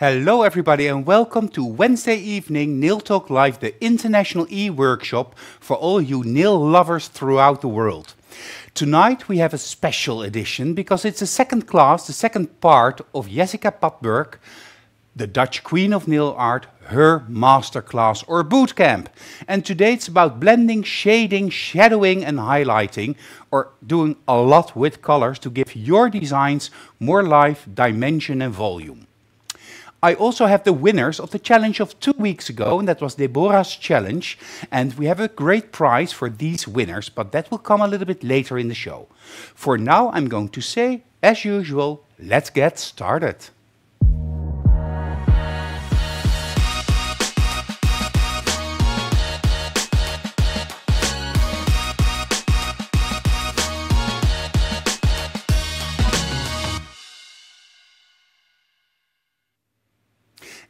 Hello, everybody, and welcome to Wednesday evening Nail Talk Live, the international e-workshop for all you nail lovers throughout the world. Tonight we have a special edition because it's the second class, the second part of Jessica Patberg, the Dutch Queen of Nail Art, her masterclass or bootcamp. And today it's about blending, shading, shadowing and highlighting or doing a lot with colors to give your designs more life, dimension and volume. I also have the winners of the challenge of two weeks ago, and that was Deborah's challenge. And we have a great prize for these winners, but that will come a little bit later in the show. For now, I'm going to say, as usual, let's get started.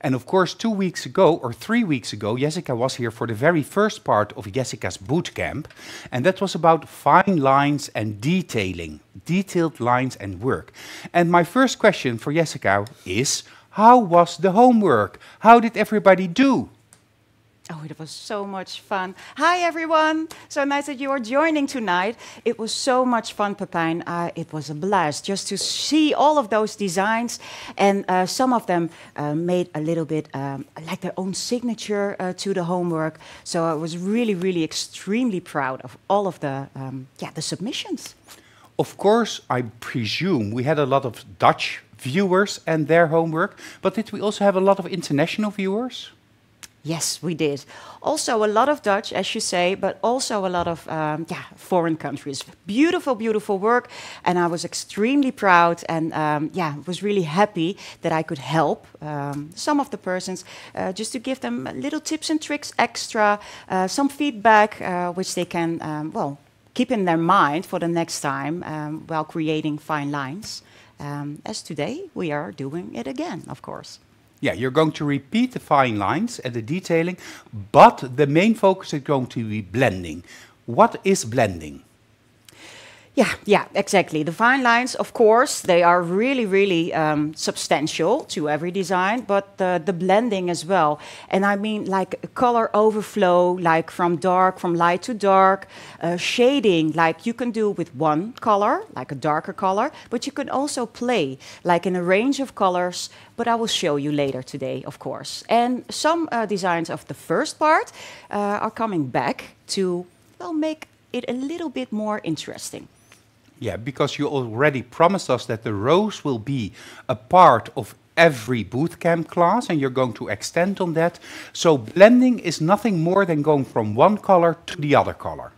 And of course, two weeks ago or three weeks ago, Jessica was here for the very first part of Jessica's boot camp. And that was about fine lines and detailing, detailed lines and work. And my first question for Jessica is, how was the homework? How did everybody do? Oh, it was so much fun. Hi, everyone. So nice that you are joining tonight. It was so much fun, Pepijn. Uh, it was a blast just to see all of those designs. And uh, some of them uh, made a little bit um, like their own signature uh, to the homework. So I was really, really extremely proud of all of the, um, yeah, the submissions. Of course, I presume we had a lot of Dutch viewers and their homework, but did we also have a lot of international viewers? Yes, we did. Also, a lot of Dutch, as you say, but also a lot of um, yeah, foreign countries. Beautiful, beautiful work, and I was extremely proud and um, yeah, was really happy that I could help um, some of the persons uh, just to give them little tips and tricks, extra, uh, some feedback, uh, which they can um, well keep in their mind for the next time um, while creating fine lines. Um, as today, we are doing it again, of course. Yeah, you're going to repeat the fine lines and the detailing, but the main focus is going to be blending. What is blending? Yeah, yeah, exactly. The fine lines, of course, they are really, really um, substantial to every design, but the, the blending as well. And I mean, like color overflow, like from dark, from light to dark, uh, shading, like you can do with one color, like a darker color, but you can also play, like in a range of colors, but I will show you later today, of course. And some uh, designs of the first part uh, are coming back to, well, make it a little bit more interesting. Yeah, because you already promised us that the rose will be a part of every bootcamp class and you're going to extend on that. So blending is nothing more than going from one color to the other color.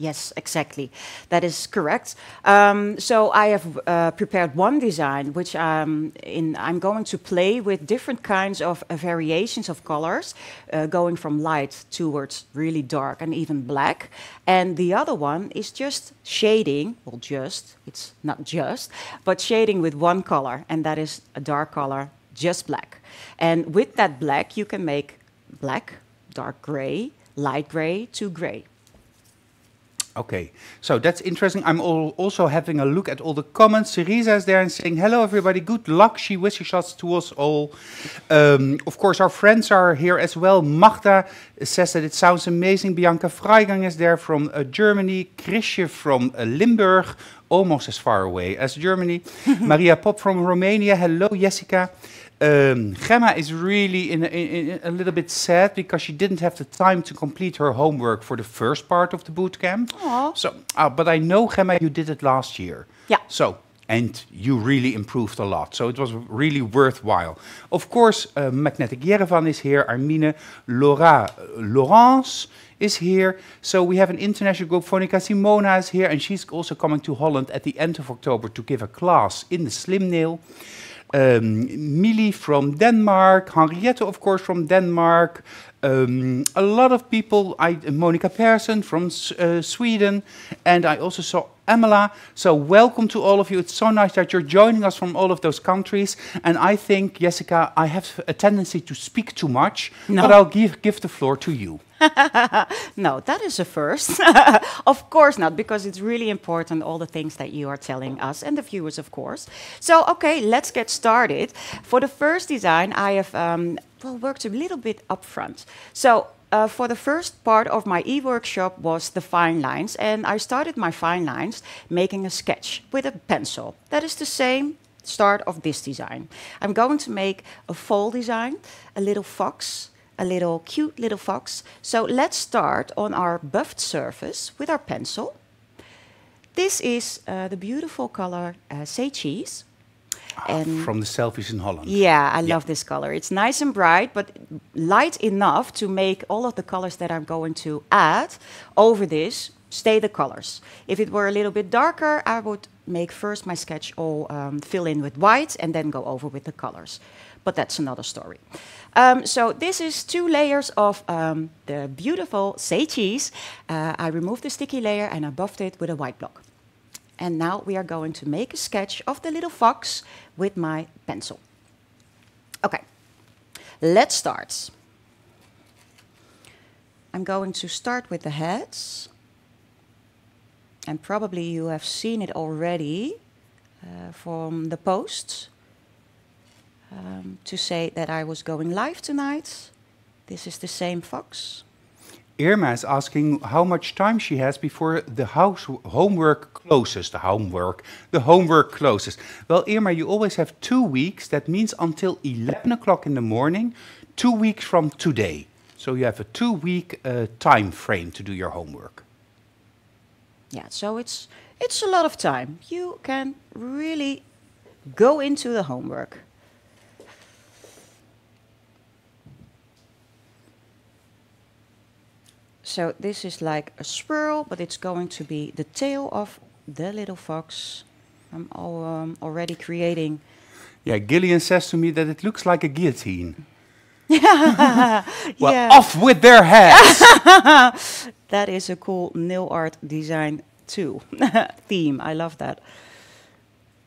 Yes, exactly. That is correct. Um, so I have uh, prepared one design, which um, in, I'm going to play with different kinds of uh, variations of colors, uh, going from light towards really dark and even black. And the other one is just shading, well, just, it's not just, but shading with one color, and that is a dark color, just black. And with that black, you can make black, dark gray, light gray to gray. Okay, so that's interesting. I'm also having a look at all the comments. Teresa is there and saying, hello everybody, good luck. She wishes us to us all. Um, of course, our friends are here as well. Magda says that it sounds amazing. Bianca Freigang is there from uh, Germany. Chrisje from uh, Limburg, almost as far away as Germany. Maria Pop from Romania. Hello, Jessica. Um, Gemma is really in, in, in a little bit sad because she didn't have the time to complete her homework for the first part of the boot camp. Aww. So, uh, but I know Gemma, you did it last year. Yeah. So, and you really improved a lot. So it was really worthwhile. Of course, uh, Magnetic Yerevan is here. Armine Laura Laurence is here. So we have an international group. Fonica Simona is here, and she's also coming to Holland at the end of October to give a class in the slim nail um, Millie from Denmark, Henriette, of course, from Denmark, um, a lot of people, I, Monica Persson from uh, Sweden, and I also saw Amela. So welcome to all of you. It's so nice that you're joining us from all of those countries. And I think, Jessica, I have a tendency to speak too much, no. but I'll give, give the floor to you. no, that is a first. of course not, because it's really important, all the things that you are telling us and the viewers, of course. So, okay, let's get started. For the first design, I have um, well, worked a little bit upfront. So uh, for the first part of my e-workshop was the fine lines, and I started my fine lines making a sketch with a pencil. That is the same start of this design. I'm going to make a fall design, a little fox, a little cute little fox. So let's start on our buffed surface with our pencil. This is uh, the beautiful color uh, Say Cheese. And from the selfies in Holland. Yeah, I yeah. love this color. It's nice and bright, but light enough to make all of the colors that I'm going to add over this stay the colors. If it were a little bit darker, I would make first my sketch all um, fill in with white and then go over with the colors. But that's another story. Um, so this is two layers of um, the beautiful Say cheese. Uh, I removed the sticky layer and I buffed it with a white block. And now we are going to make a sketch of the little fox with my pencil. Okay, let's start. I'm going to start with the heads. And probably you have seen it already uh, from the posts um, to say that I was going live tonight. This is the same fox. Irma is asking how much time she has before the house homework closes. The homework, the homework closes. Well, Irma, you always have two weeks. That means until 11 o'clock in the morning, two weeks from today. So you have a two-week uh, time frame to do your homework. Yeah, so it's it's a lot of time. You can really go into the homework. So this is like a swirl, but it's going to be the tail of the little fox. I'm all, um, already creating. Yeah, Gillian says to me that it looks like a guillotine. well, yeah. off with their heads. that is a cool nail art design too. Theme, I love that.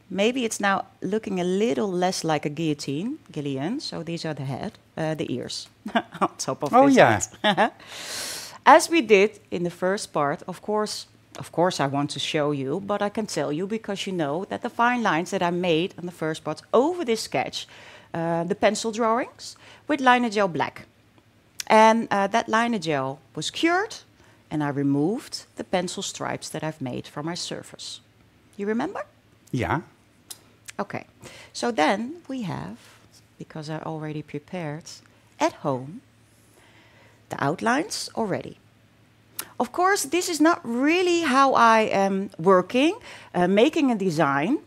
Maybe it's now looking a little less like a guillotine, Gillian. So these are the head, uh, the ears on top of oh, yeah. As we did in the first part, of course, of course I want to show you, but I can tell you because you know that the fine lines that I made in the first part over this sketch, uh, the pencil drawings with Liner-Gel black. And uh, that Liner-Gel was cured and I removed the pencil stripes that I've made from my surface. You remember? Yeah. Okay. So then we have, because I already prepared at home, the outlines already. Of course, this is not really how I am working, uh, making a design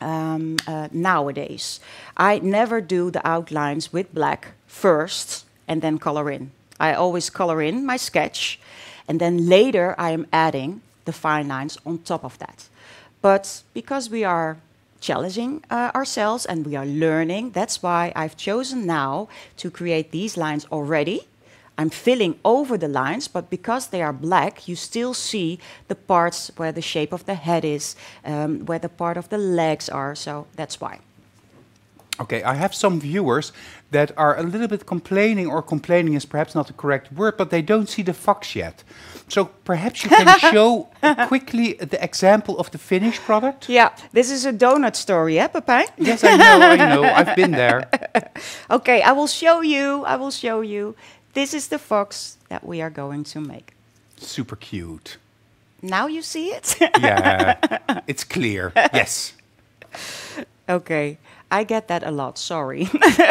um, uh, nowadays. I never do the outlines with black first and then color in. I always color in my sketch and then later I am adding the fine lines on top of that. But because we are challenging uh, ourselves and we are learning, that's why I've chosen now to create these lines already I'm filling over the lines, but because they are black, you still see the parts where the shape of the head is, um, where the part of the legs are, so that's why. Okay, I have some viewers that are a little bit complaining, or complaining is perhaps not the correct word, but they don't see the fox yet. So perhaps you can show quickly the example of the finished product? Yeah, this is a donut story, eh, Pepijn? Yes, I know, I know, I've been there. okay, I will show you, I will show you. This is the fox that we are going to make. Super cute. Now you see it? yeah, it's clear. Yes. Okay, I get that a lot, sorry.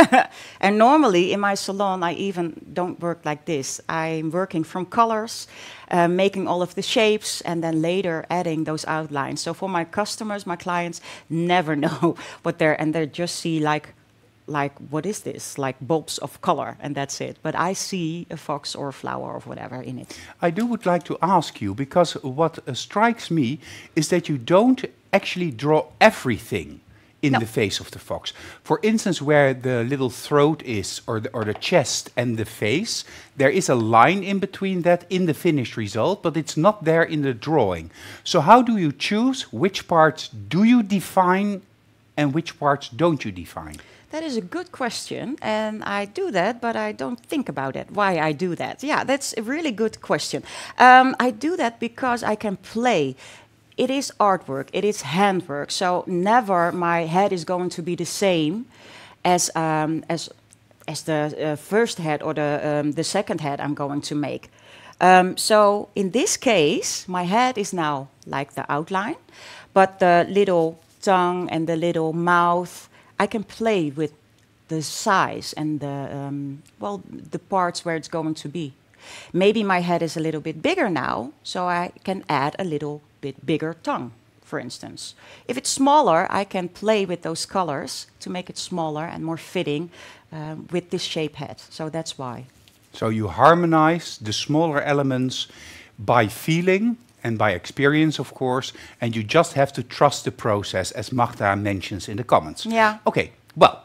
and normally in my salon, I even don't work like this. I'm working from colors, uh, making all of the shapes, and then later adding those outlines. So for my customers, my clients never know what they're, and they just see like like what is this like bulbs of color and that's it but i see a fox or a flower or whatever in it i do would like to ask you because what uh, strikes me is that you don't actually draw everything in No. the face of the fox. For instance, where the little throat is, or the, or the chest and the face, there is a line in between that in the finished result, but it's not there in the drawing. So how do you choose which parts do you define and which parts don't you define? That is a good question, and I do that, but I don't think about it. Why I do that? Yeah, that's a really good question. Um, I do that because I can play. It is artwork. It is handwork. So never my head is going to be the same as um, as as the uh, first head or the um, the second head I'm going to make. Um, so in this case, my head is now like the outline, but the little tongue and the little mouth, I can play with the size and the um, well the parts where it's going to be. Maybe my head is a little bit bigger now, so I can add a little bit bigger tongue, for instance. If it's smaller, I can play with those colors to make it smaller and more fitting um, with this shape head. So that's why. So you harmonize the smaller elements by feeling and by experience, of course, and you just have to trust the process, as Magda mentions in the comments. Yeah. Okay, well,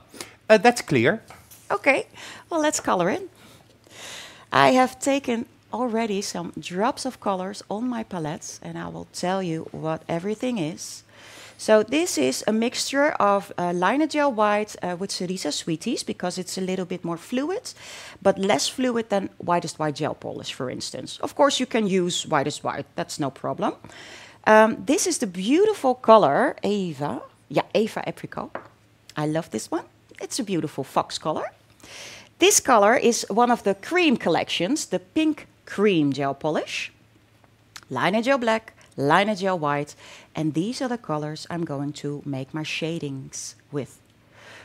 uh, that's clear. Okay, well, let's color in. I have taken already some drops of colors on my palettes, and I will tell you what everything is. So this is a mixture of uh, gel white uh, with Cerisa Sweeties because it's a little bit more fluid, but less fluid than whitest white gel polish, for instance. Of course, you can use whitest white, that's no problem. Um, this is the beautiful color, Eva. Yeah, Eva Apricot. I love this one. It's a beautiful fox color. This color is one of the cream collections, the pink cream gel polish. Liner gel black, liner gel white, and these are the colors I'm going to make my shadings with.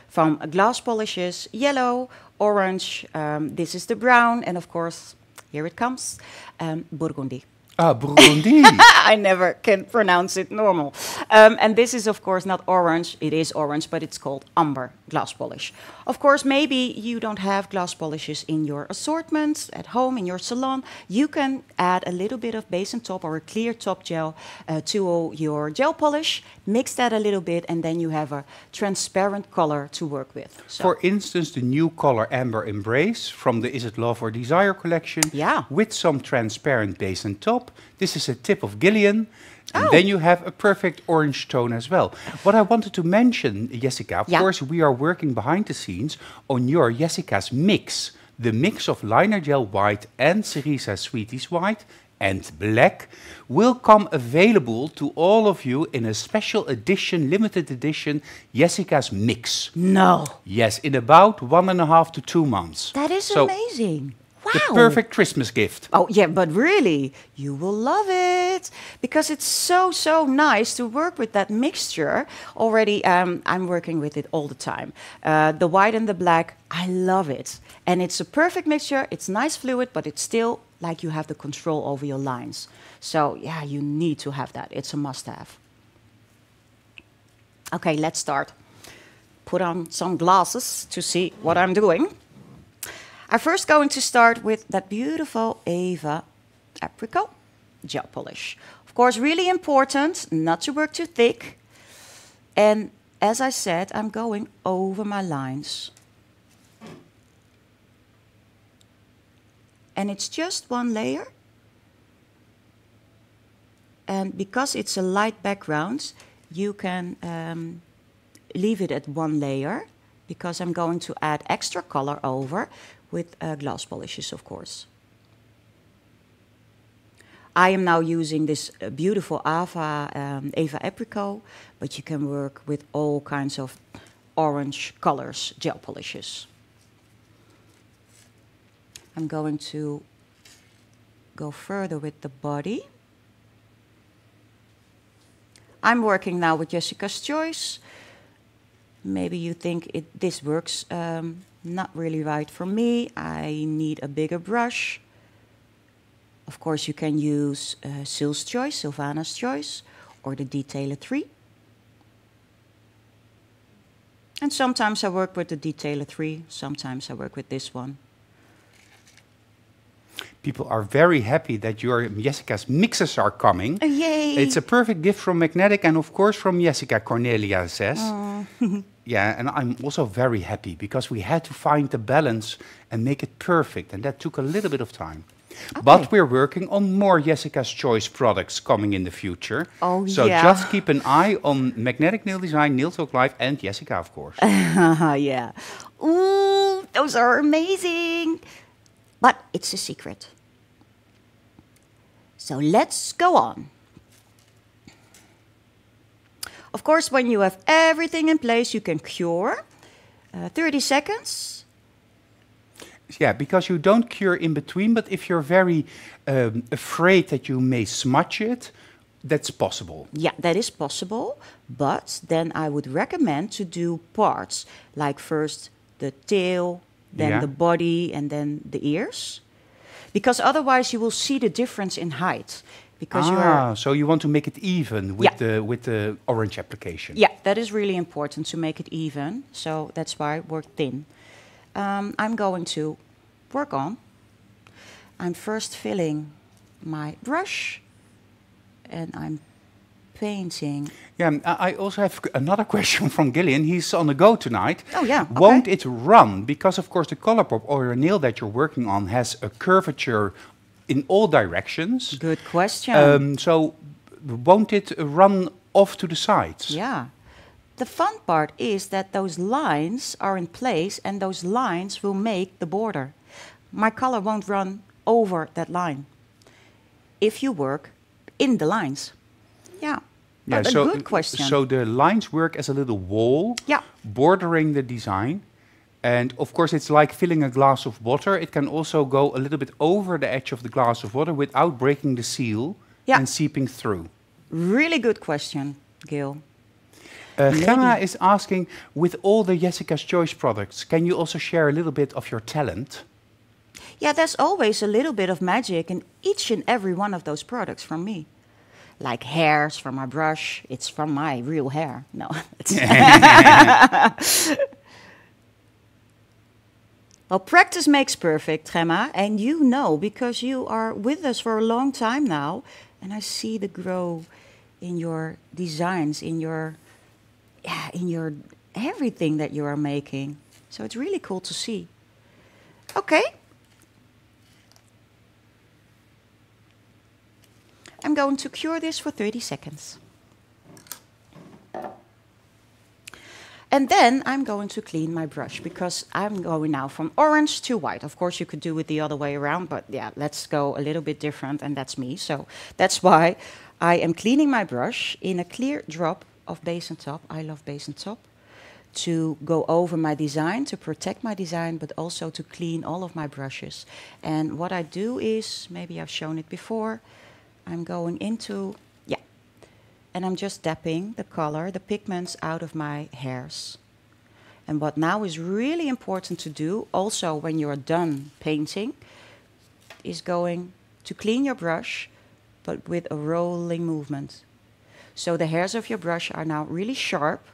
From glass polishes, yellow, orange, um, this is the brown, and of course, here it comes, um, burgundy. Ah, Burgundy. I never can pronounce it normal. Um, and this is, of course, not orange. It is orange, but it's called umber glass polish. Of course, maybe you don't have glass polishes in your assortment at home, in your salon. You can add a little bit of base and top or a clear top gel uh, to your gel polish, mix that a little bit, and then you have a transparent color to work with. So, For instance, the new color Amber Embrace from the Is It Love or Desire collection. Yeah. With some transparent base and top. This is a tip of Gillian. And Oh. then you have a perfect orange tone as well. What I wanted to mention, Jessica, of Yeah. course, we are working behind the scenes on your Jessica's mix. The mix of liner gel white and Cerisa Sweeties white and black will come available to all of you in a special edition, limited edition Jessica's mix. no, Yes, in about one and a half to two months. that is So, amazing. Wow. The perfect Christmas gift. Oh, yeah, but really, you will love it because it's so, so nice to work with that mixture. Already, um, I'm working with it all the time. Uh, the white and the black, I love it. And it's a perfect mixture. It's nice fluid, but it's still like you have the control over your lines. So, yeah, you need to have that. It's a must have. Okay, let's start. Put on some glasses to see what I'm doing. I'm first going to start with that beautiful Ava apricot gel polish. Of course, really important not to work too thick. And as I said, I'm going over my lines. And it's just one layer. And because it's a light background, you can um, leave it at one layer because I'm going to add extra color over with uh, glass polishes, of course. I am now using this uh, beautiful Ava, um, Apricot, but you can work with all kinds of orange colors, gel polishes. I'm going to go further with the body. I'm working now with Jessica's Choice. Maybe you think it, this works um, not really right for me. I need a bigger brush. Of course, you can use uh, Sil's Choice, Sylvana's Choice, or the Detailer 3. And sometimes I work with the Detailer 3, sometimes I work with this one. people are very happy that your Jessica's mixes are coming. Oh, yay! It's a perfect gift from Magnetic and of course from Jessica Cornelia says. yeah, and I'm also very happy because we had to find the balance and make it perfect and that took a little bit of time. Okay. But we're working on more Jessica's Choice products coming in the future. Oh, so yeah. just keep an eye on Magnetic Nail Design, Nail Talk Live, and Jessica, of course. Yeah. Ooh, those are amazing. But it's a secret. So let's go on. Of course, when you have everything in place, you can cure. Uh, 30 seconds. Yeah, because you don't cure in between, but if you're very um, afraid that you may smudge it, that's possible. Yeah, that is possible. But then I would recommend to do parts like first the tail, then Yeah. the body, and then the ears. Because otherwise, you will see the difference in height. Because you are Ah, so you want to make it even with Yeah. the with the orange application. Yeah, that is really important to make it even. So that's why I work thin. Um, I'm going to work on. I'm first filling my brush and I'm painting. Yeah, I I also have another question from Gillian. He's on the go tonight. Oh, yeah, Won't it run? Because of course the ColourPop or your nail that you're working on has a curvature in all directions. Good question. Um, so won't it run off to the sides? yeah. The fun part is that those lines are in place and those lines will make the border. My color won't run over that line if you work in the lines. Yeah. Yeah, a so, good question. So the lines work as a little wall Yeah. bordering the design. And of course, it's like filling a glass of water. It can also go a little bit over the edge of the glass of water without breaking the seal Yeah. and seeping through. Really good question, Gil. Uh, Gemma is asking, with all the Jessica's Choice products, can you also share a little bit of your talent? Yeah, there's always a little bit of magic in each and every one of those products from me. Like hairs from my brush, it's from my real hair. No, it's Well, practice makes perfect, Gemma, and you know because you are with us for a long time now, and I see the grow in your designs, in your, yeah, in your everything that you are making. So it's really cool to see. Okay. I'm going to cure this for 30 seconds. And then I'm going to clean my brush because I'm going now from orange to white. Of course, you could do it the other way around, but yeah, let's go a little bit different, and that's me. So that's why I am cleaning my brush in a clear drop of base and top. I love base and top to go over my design, to protect my design, but also to clean all of my brushes. And what I do is, maybe I've shown it before, I'm going into, and I'm just dapping the color, the pigments out of my hairs. And what now is really important to do, also when you're done painting, is going to clean your brush, but with a rolling movement. So the hairs of your brush are now really sharp.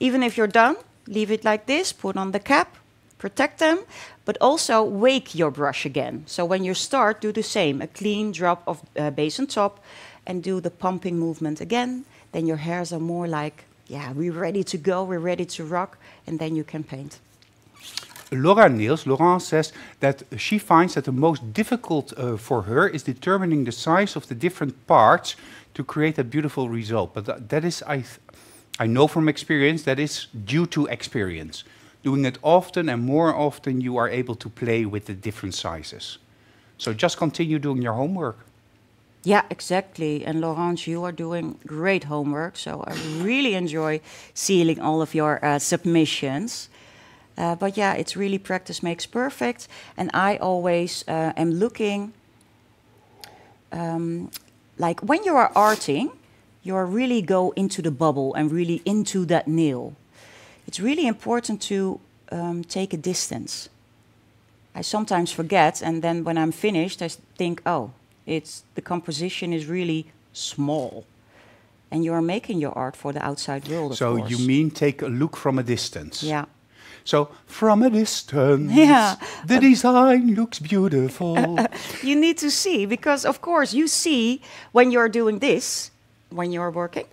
Even if you're done, leave it like this, put on the cap, protect them, but also wake your brush again. So when you start, do the same, a clean drop of uh, base on top, and do the pumping movement again. Then your hairs are more like, yeah, we're ready to go, we're ready to rock, and then you can paint. Laura Niels, Laurent says that she finds that the most difficult uh, for her is determining the size of the different parts to create a beautiful result. But tha- that is, I, th- I know from experience, that is due to experience. Doing it often and more often, you are able to play with the different sizes. So just continue doing your homework. Yeah, exactly. And Laurence, you are doing great homework. So I really enjoy sealing all of your uh, submissions. Uh, but yeah, it's really practice makes perfect. And I always uh, am looking, um, like when you are arting, you are really go into the bubble and really into that nail. It's really important to um, take a distance. I sometimes forget, and then when I'm finished, I think, oh, it's the composition is really small, and you are making your art for the outside world. So course. you mean take a look from a distance. Yeah. So from a distance, Yeah. the design looks beautiful. you need to see because of course you see when you're doing this when you're working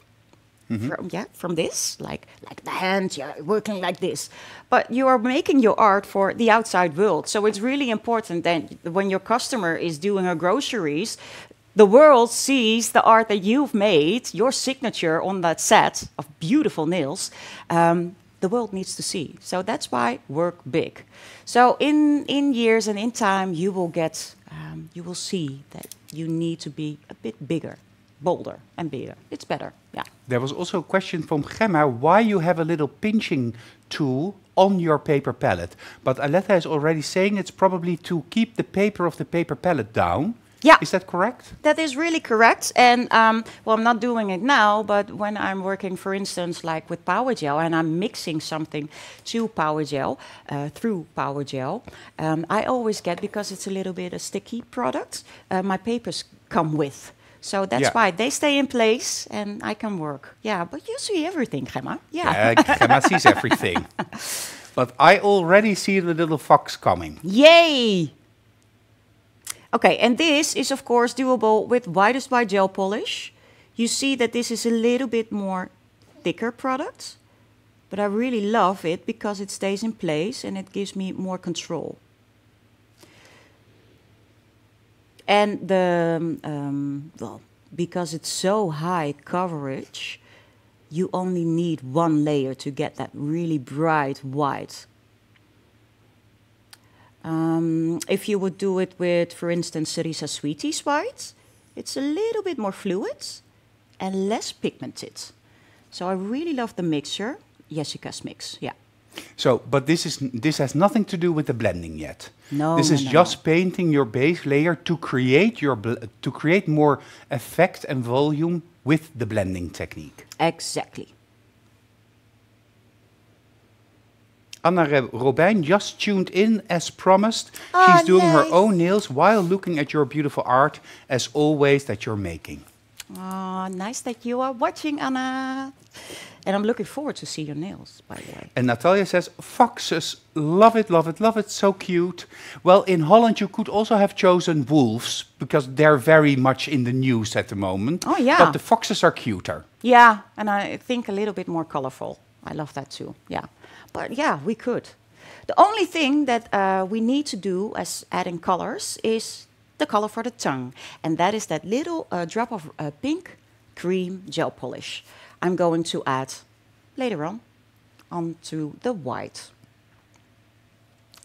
from yeah from this like like the hand you're working like this but you are making your art for the outside world so it's really important that when your customer is doing her groceries the world sees the art that you've made your signature on that set of beautiful nails um, the world needs to see. So that's why work big. So in in years and in time, you will get, um, you will see that you need to be a bit bigger, bolder, and bigger. It's better. Yeah. There was also a question from Gemma why you have a little pinching tool on your paper palette. But Aletta is already saying it's probably to keep the paper of the paper palette down. Yeah. Is that correct? That is really correct. And um, well, I'm not doing it now, but when I'm working, for instance, like with Power Gel, and I'm mixing something to Power Gel uh, through Power Gel, um, I always get because it's a little bit a sticky product. Uh, my papers come with. So that's Yeah. why they stay in place and I can work. Yeah, but you see everything, Gemma. Yeah. Yeah, Gemma sees everything. But I already see the little fox coming. Yay! Okay, and this is of course doable with Whitest White gel polish. You see that this is a little bit more thicker product, but I really love it because it stays in place and it gives me more control. And the, um, well, because it's so high coverage, you only need one layer to get that really bright white. Um, if you would do it with, for instance, Cerisa Sweeties white, it's a little bit more fluid and less pigmented. So I really love the mixture, Jessica's mix. Yeah. So, but this is this has nothing to do with the blending yet. No, this no, is no, just painting your base layer to create your bl- to create more effect and volume with the blending technique. Exactly. Anna Re- Robijn just tuned in as promised. Oh, She's doing her own nails while looking at your beautiful art, as always, that you're making. Oh, nice that you are watching, Anna. And I'm looking forward to see your nails, by the way. And Natalia says, foxes, love it, love it, love it, so cute. Well, in Holland, you could also have chosen wolves because they're very much in the news at the moment. Oh, yeah. But the foxes are cuter. Yeah, and I think a little bit more colorful. I love that too. Yeah, but yeah, we could. The only thing that uh, we need to do as adding colors is the color for the tongue, and that is that little uh, drop of uh, pink cream gel polish. I'm going to add later on onto the white.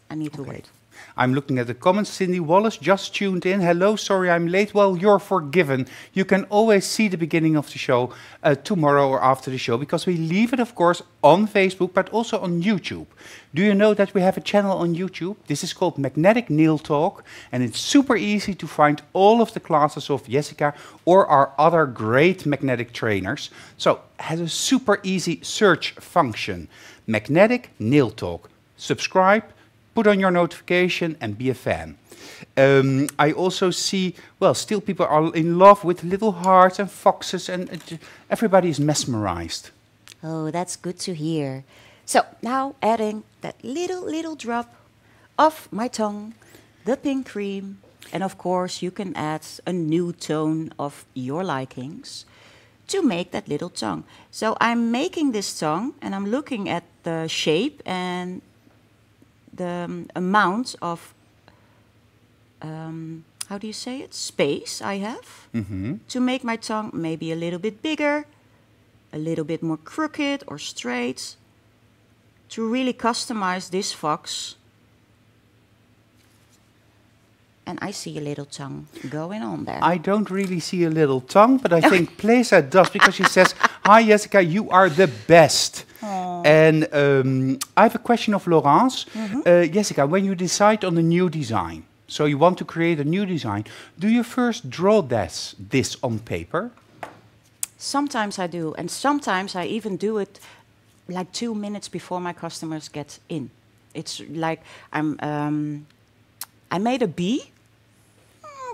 I need to wait. I'm looking at the comments. Cindy Wallace just tuned in. Hello, sorry I'm late. Well, you're forgiven. You can always see the beginning of the show uh, tomorrow or after the show because we leave it, of course, on Facebook but also on YouTube. Do you know that we have a channel on YouTube? This is called Magnetic Nail Talk, and it's super easy to find all of the classes of Jessica or our other great magnetic trainers. So, it has a super easy search function. Magnetic Nail Talk. Subscribe put on your notification and be a fan. Um, I also see, well, still people are in love with little hearts and foxes, and everybody is mesmerized. Oh, that's good to hear. So now adding that little, little drop of my tongue, the pink cream, and of course you can add a new tone of your likings to make that little tongue. So I'm making this tongue and I'm looking at the shape and the um, amount of, um, how do you say it, space I have to make my tongue maybe a little bit bigger, a little bit more crooked or straight to really customize this fox. And I see a little tongue going on there. I don't really see a little tongue, but I think Plesa does because she says, Hi, Jessica, you are the best. And um, I have a question of Laurence. Uh, Jessica, when you decide on a new design, so you want to create a new design, do you first draw this, this on paper? sometimes I do, and sometimes I even do it like two minutes before my customers get in. It's like I'm. Um, I made a bee,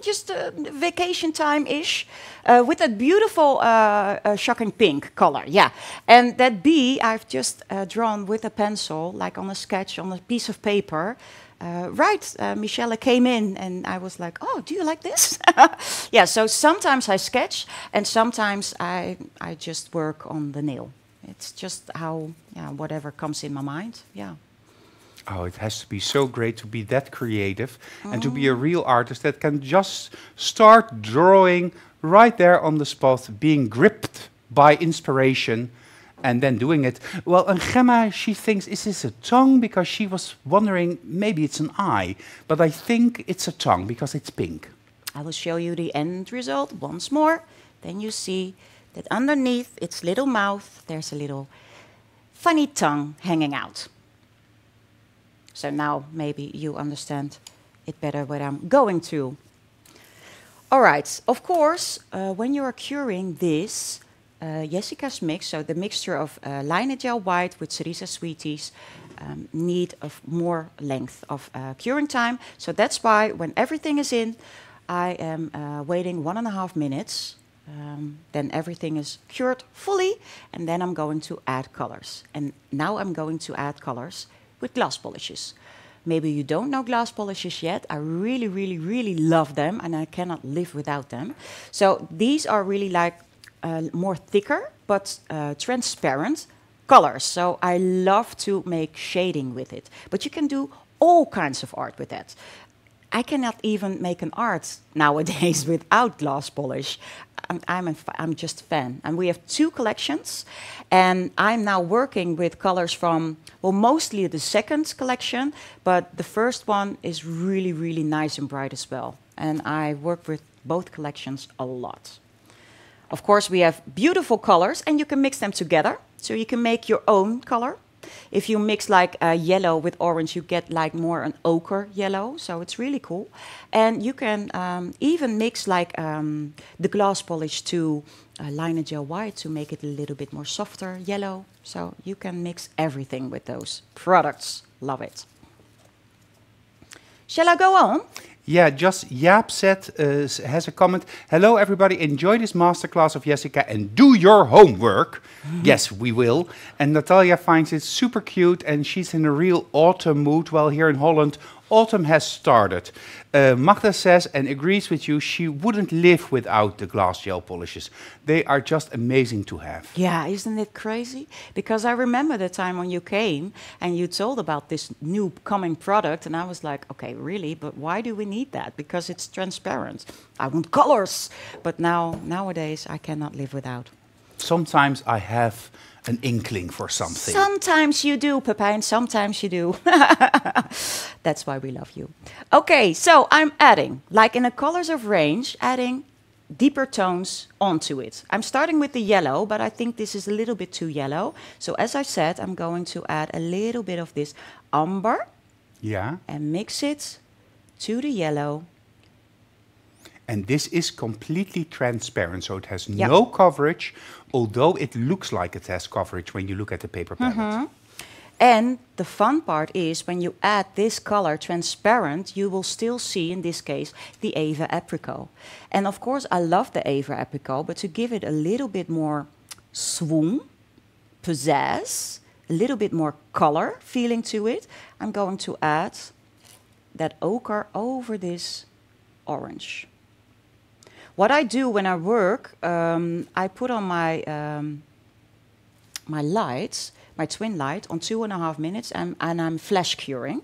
just uh, vacation time-ish, uh, with that beautiful uh, shocking pink color. Yeah, and that bee I've just drawn with a pencil, like on a sketch on a piece of paper. Uh, right, uh, Michelle came in and I was like, "Oh, do you like this?" yeah. So sometimes I sketch, and sometimes I I just work on the nail. It's just how yeah whatever comes in my mind. Yeah. Oh, it has to be so great to be that creative and to be a mm. real artist that can just start drawing right there on the spot, being gripped by inspiration and then doing it. Well, and Gemma, she thinks, is this a tongue? Because she was wondering, maybe it's an eye. But I think it's a tongue because it's pink. I will show you the end result once more. Then you see that underneath its little mouth, there's a little funny tongue hanging out. So now maybe you understand it better what I'm going to. All right, of course, uh, when you are curing this, uh, Jessica's mix, so the mixture of uh, Liner-Gel White with Cerisa Sweeties, um, need of more length of uh, curing time. So that's why when everything is in, I am uh, waiting one and a half minutes. Um, then everything is cured fully, and then I'm going to add colors. And now I'm going to add colors with glass polishes. Maybe you don't know glass polishes yet. I really, really, really love them, and I cannot live without them. So these are really like uh, more thicker but uh, transparent colors. So I love to make shading with it. But you can do all kinds of art with that. I cannot even make an art nowadays without glass polish. I'm, I'm, a I'm just a fan. And we have two collections. And I'm now working with colors from, well, mostly the second collection, but the first one is really, really nice and bright as well. And I work with both collections a lot. Of course, we have beautiful colors, and you can mix them together. So you can make your own color. If you mix like uh, yellow with orange, you get like more an ochre yellow. So it's really cool. And you can um, even mix like um, the glass polish to uh, liner gel white to make it a little bit more softer yellow. So you can mix everything with those products. Love it. Shall I go on? Yeah, just Jaap said, uh, has a comment. Hello, everybody. Enjoy this masterclass of Jessica and do your homework. yes, we will. And Natalia finds it super cute and she's in a real autumn mood. While here in Holland, autumn has started. Uh, Magda says and agrees with you, she wouldn't live without the glass gel polishes. They are just amazing to have. Yeah, isn't it crazy? Because I remember the time when you came and you told about this new coming product, and I was like, okay, really? But why do we need that? Because it's transparent. I want colors. But now, nowadays, I cannot live without. Sometimes I have an inkling for something. Sometimes you do, Pepijn, sometimes you do. That's why we love you. Okay, so I'm adding, like in the colors of range, adding deeper tones onto it. I'm starting with the yellow, but I think this is a little bit too yellow. So as I said, I'm going to add a little bit of this umber yeah. and mix it to the yellow. And this is completely transparent, so it has Yeah. no coverage, although it looks like it has coverage when you look at the paper Mm-hmm. And the fun part is when you add this color transparent, you will still see, in this case, the Ava apricot. And of course, I love the Ava apricot, but to give it a little bit more swoon, pizzazz, a little bit more color feeling to it, I'm going to add that ochre over this orange. What I do when I work, um, I put on my um, my lights, my twin light, on two and a half minutes, and, and I'm flash curing.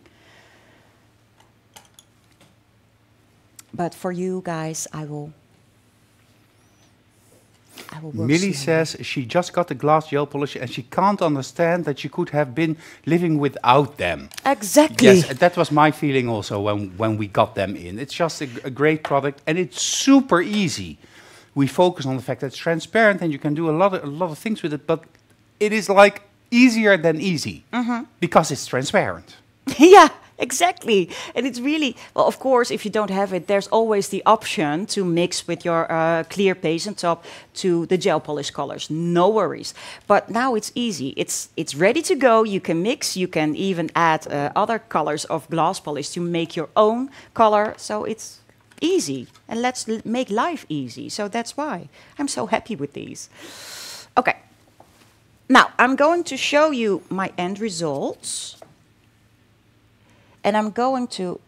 But for you guys, I will. I will work Millie says she just got the glass gel polish and she can't understand that she could have been living without them. Exactly. Yes, that was my feeling also when, when we got them in. It's just a, a great product and it's super easy. We focus on the fact that it's transparent and you can do a lot of, a lot of things with it, but it is like easier than easy mm-hmm. because it's transparent. yeah, exactly. And it's really, well, of course, if you don't have it, there's always the option to mix with your uh, clear base and top to the gel polish colors. No worries. But now it's easy. It's, it's ready to go. You can mix. You can even add uh, other colors of glass polish to make your own color. So it's easy and let's make life easy. So that's why I'm so happy with these. Okay. Now, I'm going to show you my end results. And I'm going to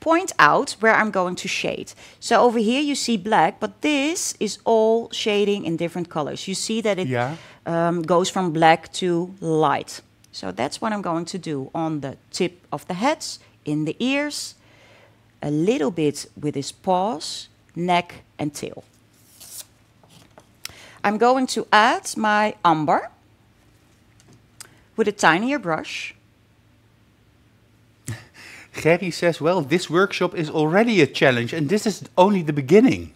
point out where I'm going to shade. So over here you see black, but this is all shading in different colors. You see that it Yeah. um, goes from black to light. So that's what I'm going to do on the tip of the heads, in the ears, a little bit with his paws, neck and tail. I'm going to add my umber with a tinier brush. Gerry says, well, this workshop is already a challenge and this is only the beginning.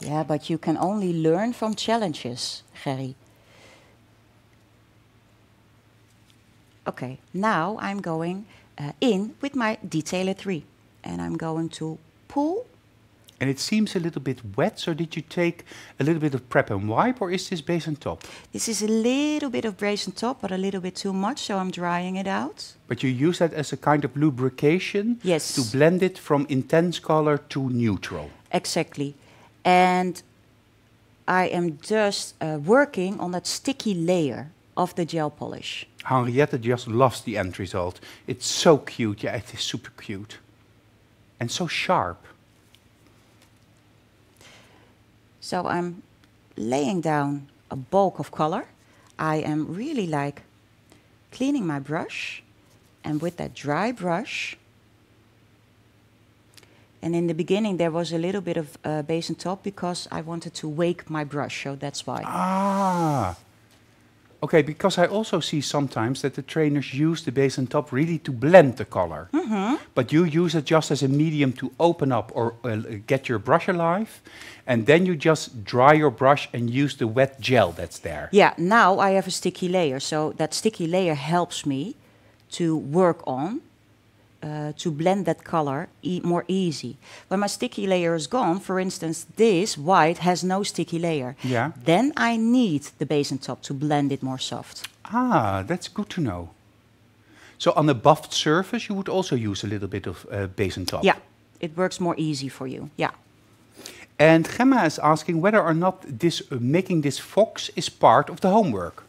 Yeah, but you can only learn from challenges, Gerry. Okay, now I'm going uh, in with my detailer 3. And I'm going to pull. And it seems a little bit wet, so did you take a little bit of prep and wipe or is this base and top? This is a little bit of base and top, but a little bit too much, so I'm drying it out. But you use that as a kind of lubrication Yes. to blend it from intense color to neutral. Exactly. And I am just uh, working on that sticky layer of the gel polish. Henriette just loves the end result. It's so cute. Yeah, it is super cute. And so sharp. So I'm laying down a bulk of color. I am really like cleaning my brush and with that dry brush. And in the beginning there was a little bit of uh, base and top because I wanted to wake my brush, so that's why. Ah. Okay, because I also see sometimes that the trainers use the base and top really to blend the color. But you use it just as a medium to open up or uh, get your brush alive. And then you just dry your brush and use the wet gel that's there. Yeah, now I have a sticky layer, so that sticky layer helps me to work on, uh, to blend that color e more easy. When my sticky layer is gone, for instance, this white has no sticky layer. Yeah. Then I need the base and top to blend it more soft. Ah, that's good to know. So on a buffed surface, you would also use a little bit of uh, base and top. Yeah, it works more easy for you. Yeah. And Gemma is asking whether or not this uh, making this fox is part of the homework.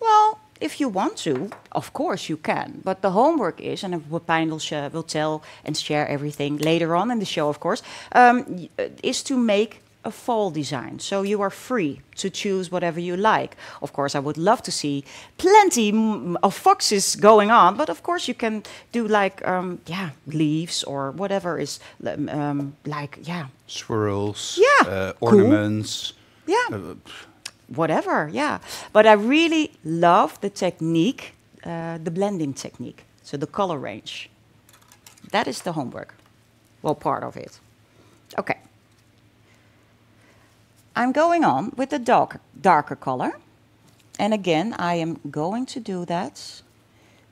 Well, if you want to, of course you can. But the homework is, and Pepijn will, sh- will tell and share everything later on in the show, of course, um, uh, is to make a fall design. So you are free to choose whatever you like. Of course, I would love to see plenty m- of foxes going on, but of course you can do like, um, yeah, leaves or whatever is um, like, yeah, Swirls, Yeah, uh, cool. ornaments. yeah. uh, whatever, yeah. But I really love the technique, uh, the blending technique, so the color range. That is the homework. Well, part of it. Okay. I'm going on with the dark, darker color. And again, I am going to do that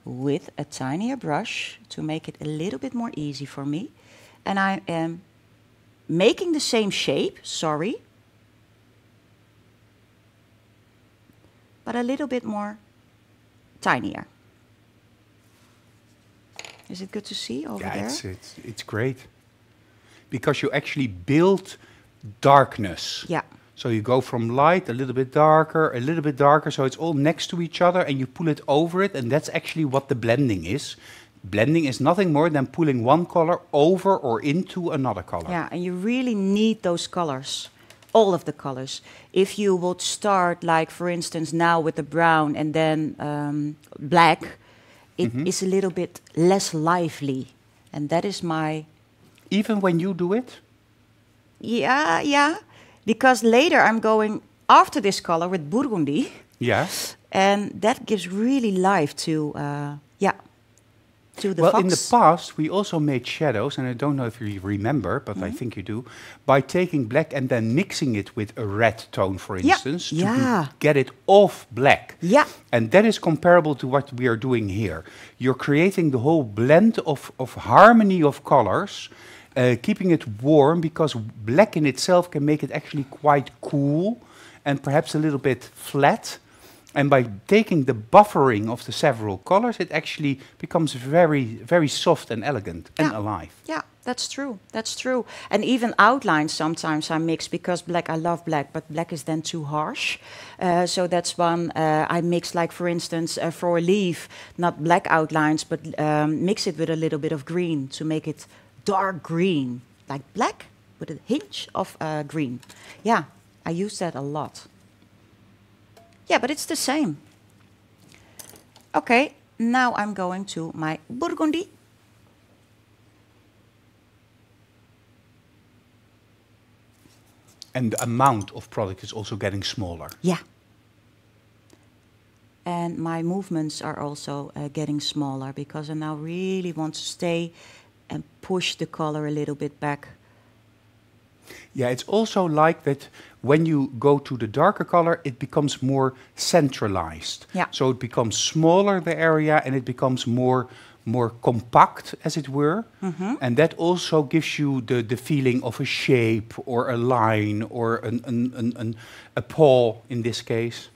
with a tinier brush to make it a little bit more easy for me. And I am making the same shape, sorry, but a little bit more tinier. Is it good to see over yeah, there? it's, it's, it's great. Because you actually build darkness. Yeah. So you go from light, a little bit darker, a little bit darker, so it's all next to each other, and you pull it over it, and that's actually what the blending is. Blending is nothing more than pulling one color over or into another color. Yeah, and you really need those colors, all of the colors. If you would start, like for instance, now with the brown and then um, black, it is a little bit less lively. And that is my, Even when you do it? yeah, yeah. Because later I'm going after this color with burgundy, Yes. and that gives really life to, uh, yeah, to the well, fox. in the past, we also made shadows, and I don't know if you remember, but Mm-hmm. I think you do, by taking black and then mixing it with a red tone, for Yeah, instance, to yeah. get it off black. Yeah. And that is comparable to what we are doing here. You're creating the whole blend of, of harmony of colors, uh, keeping it warm, because black in itself can make it actually quite cool and perhaps a little bit flat. And by taking the buffering of the several colors, it actually becomes very, very soft and elegant and alive. Yeah, that's true. That's true. And even outlines sometimes I mix because black, I love black, but black is then too harsh. Uh, so that's one uh, I mix, like for instance, uh, for a leaf, not black outlines, but um, mix it with a little bit of green to make it dark green, like black with a hinge of uh, green. Yeah, I use that a lot. Yeah, but it's the same. Okay, now I'm going to my burgundy. And the amount of product is also getting smaller. Yeah. And my movements are also uh, getting smaller because I now really want to stay and push the color a little bit back. Yeah, it's also like that when you go to the darker color, it becomes more centralized. Yeah. So it becomes smaller, the area, and it becomes more more compact, as it were. Mm -hmm. And that also gives you the, the feeling of a shape or a line or an, an, an, an, a paw in this case.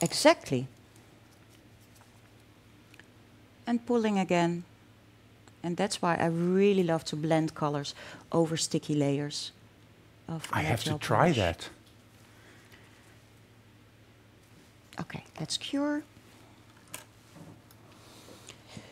Exactly. And pulling again. And that's why I really love to blend colors over sticky layers. Of I have to try polish. that. Okay, let's cure.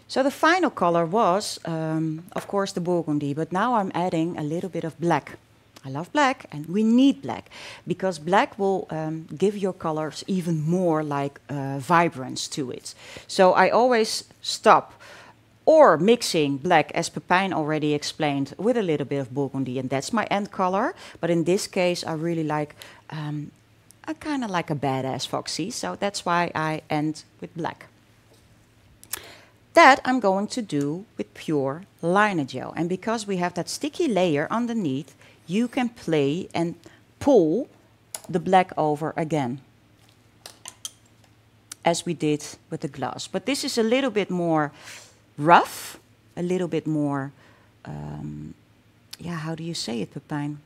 So the final color was, um, of course, the burgundy, but now I'm adding a little bit of black. I love black, and we need black because black will um, give your colors even more like uh, vibrance to it. So I always stop or mixing black, as Pepijn already explained, with a little bit of burgundy, and that's my end color. But in this case, I really like um, a kind of like a badass foxy, so that's why I end with black. That I'm going to do with pure liner gel. And because we have that sticky layer underneath, you can play and pull the black over again. As we did with the glass. But this is a little bit more rough, a little bit more, um, yeah, how do you say it, Pepijn?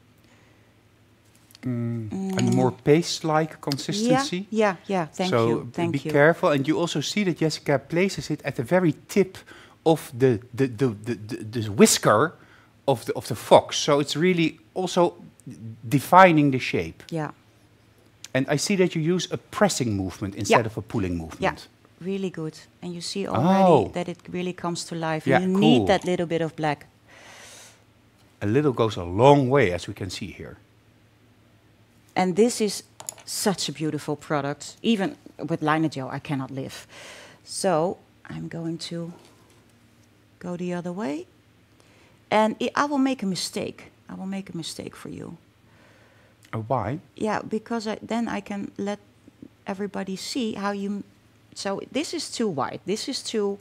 And more paste-like consistency. Yeah, yeah, yeah. Thank so you, thank be you. careful, and you also see that Jessica places it at the very tip of the the, the, the, the, the whisker of the of the fox. So it's really also defining the shape. Yeah, And I see that you use a pressing movement instead Yeah. of a pulling movement. yeah, movement. Really good. And you see already Oh. that it really comes to life. Yeah, you cool. need that little bit of black. A little goes a long way, as we can see here. And this is such a beautiful product. Even with liner gel, I cannot live. So I'm going to go the other way. And I I will make a mistake. I will make a mistake for you. Uh, why? Yeah, because I, then I can let everybody see how you. So this is too wide. This is too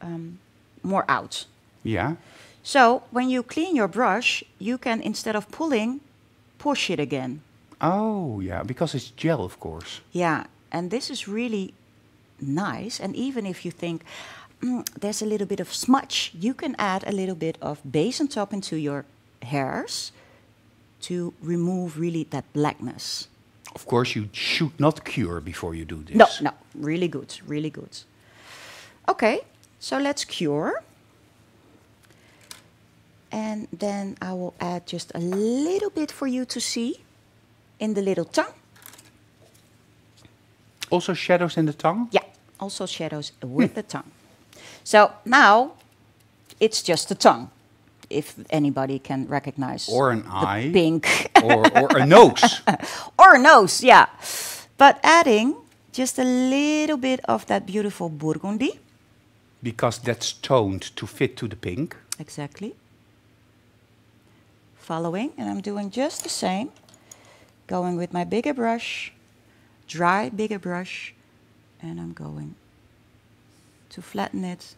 um, more out. Yeah. So when you clean your brush, you can instead of pulling, push it again. Oh, yeah, because it's gel, of course. Yeah, and this is really nice. And even if you think "Mm, there's a little bit of smudge, you can add a little bit of base and top into your hairs to remove really that blackness. Of course, you should not cure before you do this. No, no, really good, really good. Okay, so let's cure. And then I will add just a little bit for you to see in the little tongue. Also, shadows in the tongue. Yeah, also shadows with hmm. the tongue. So now it's just the tongue, if anybody can recognize. Or an the eye. Pink. or, or a nose. or a nose, yeah. But adding just a little bit of that beautiful burgundy. because that's toned to fit to the pink. Exactly. Following, and I'm doing just the same. Going with my bigger brush, dry bigger brush, and I'm going to flatten it.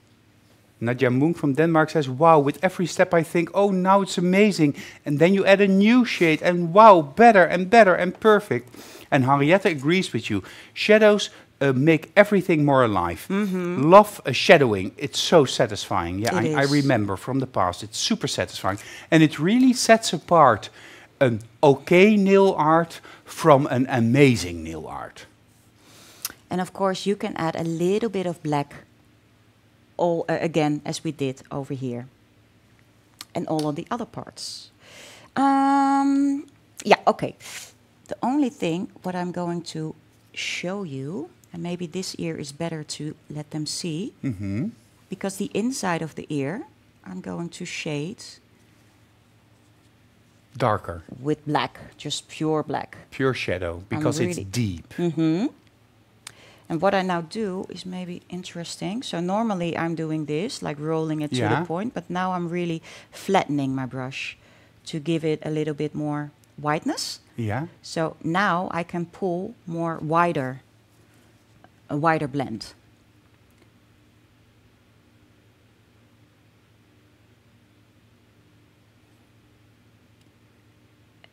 Nadia Munk from Denmark says, Wow, with every step I think, oh, now it's amazing. And then you add a new shade, and wow, better and better and perfect. And Henrietta agrees with you. Shadows uh, make everything more alive. Love a shadowing. It's so satisfying. Yeah. I, I remember from the past. It's super satisfying. And it really sets apart an okay nail art from an amazing nail art. And of course, you can add a little bit of black, all uh, again as we did over here, and all of the other parts. Um, yeah, okay. The only thing what I'm going to show you, and maybe this ear is better to let them see, hmm because the inside of the ear I'm going to shade Darker, with black, just pure black. pure shadow, because really- it's deep. hmm And what I now do is maybe interesting. So normally I'm doing this, like rolling it to the point, but now I'm really flattening my brush to give it a little bit more whiteness. Yeah. So now I can pull more wider, a wider blend.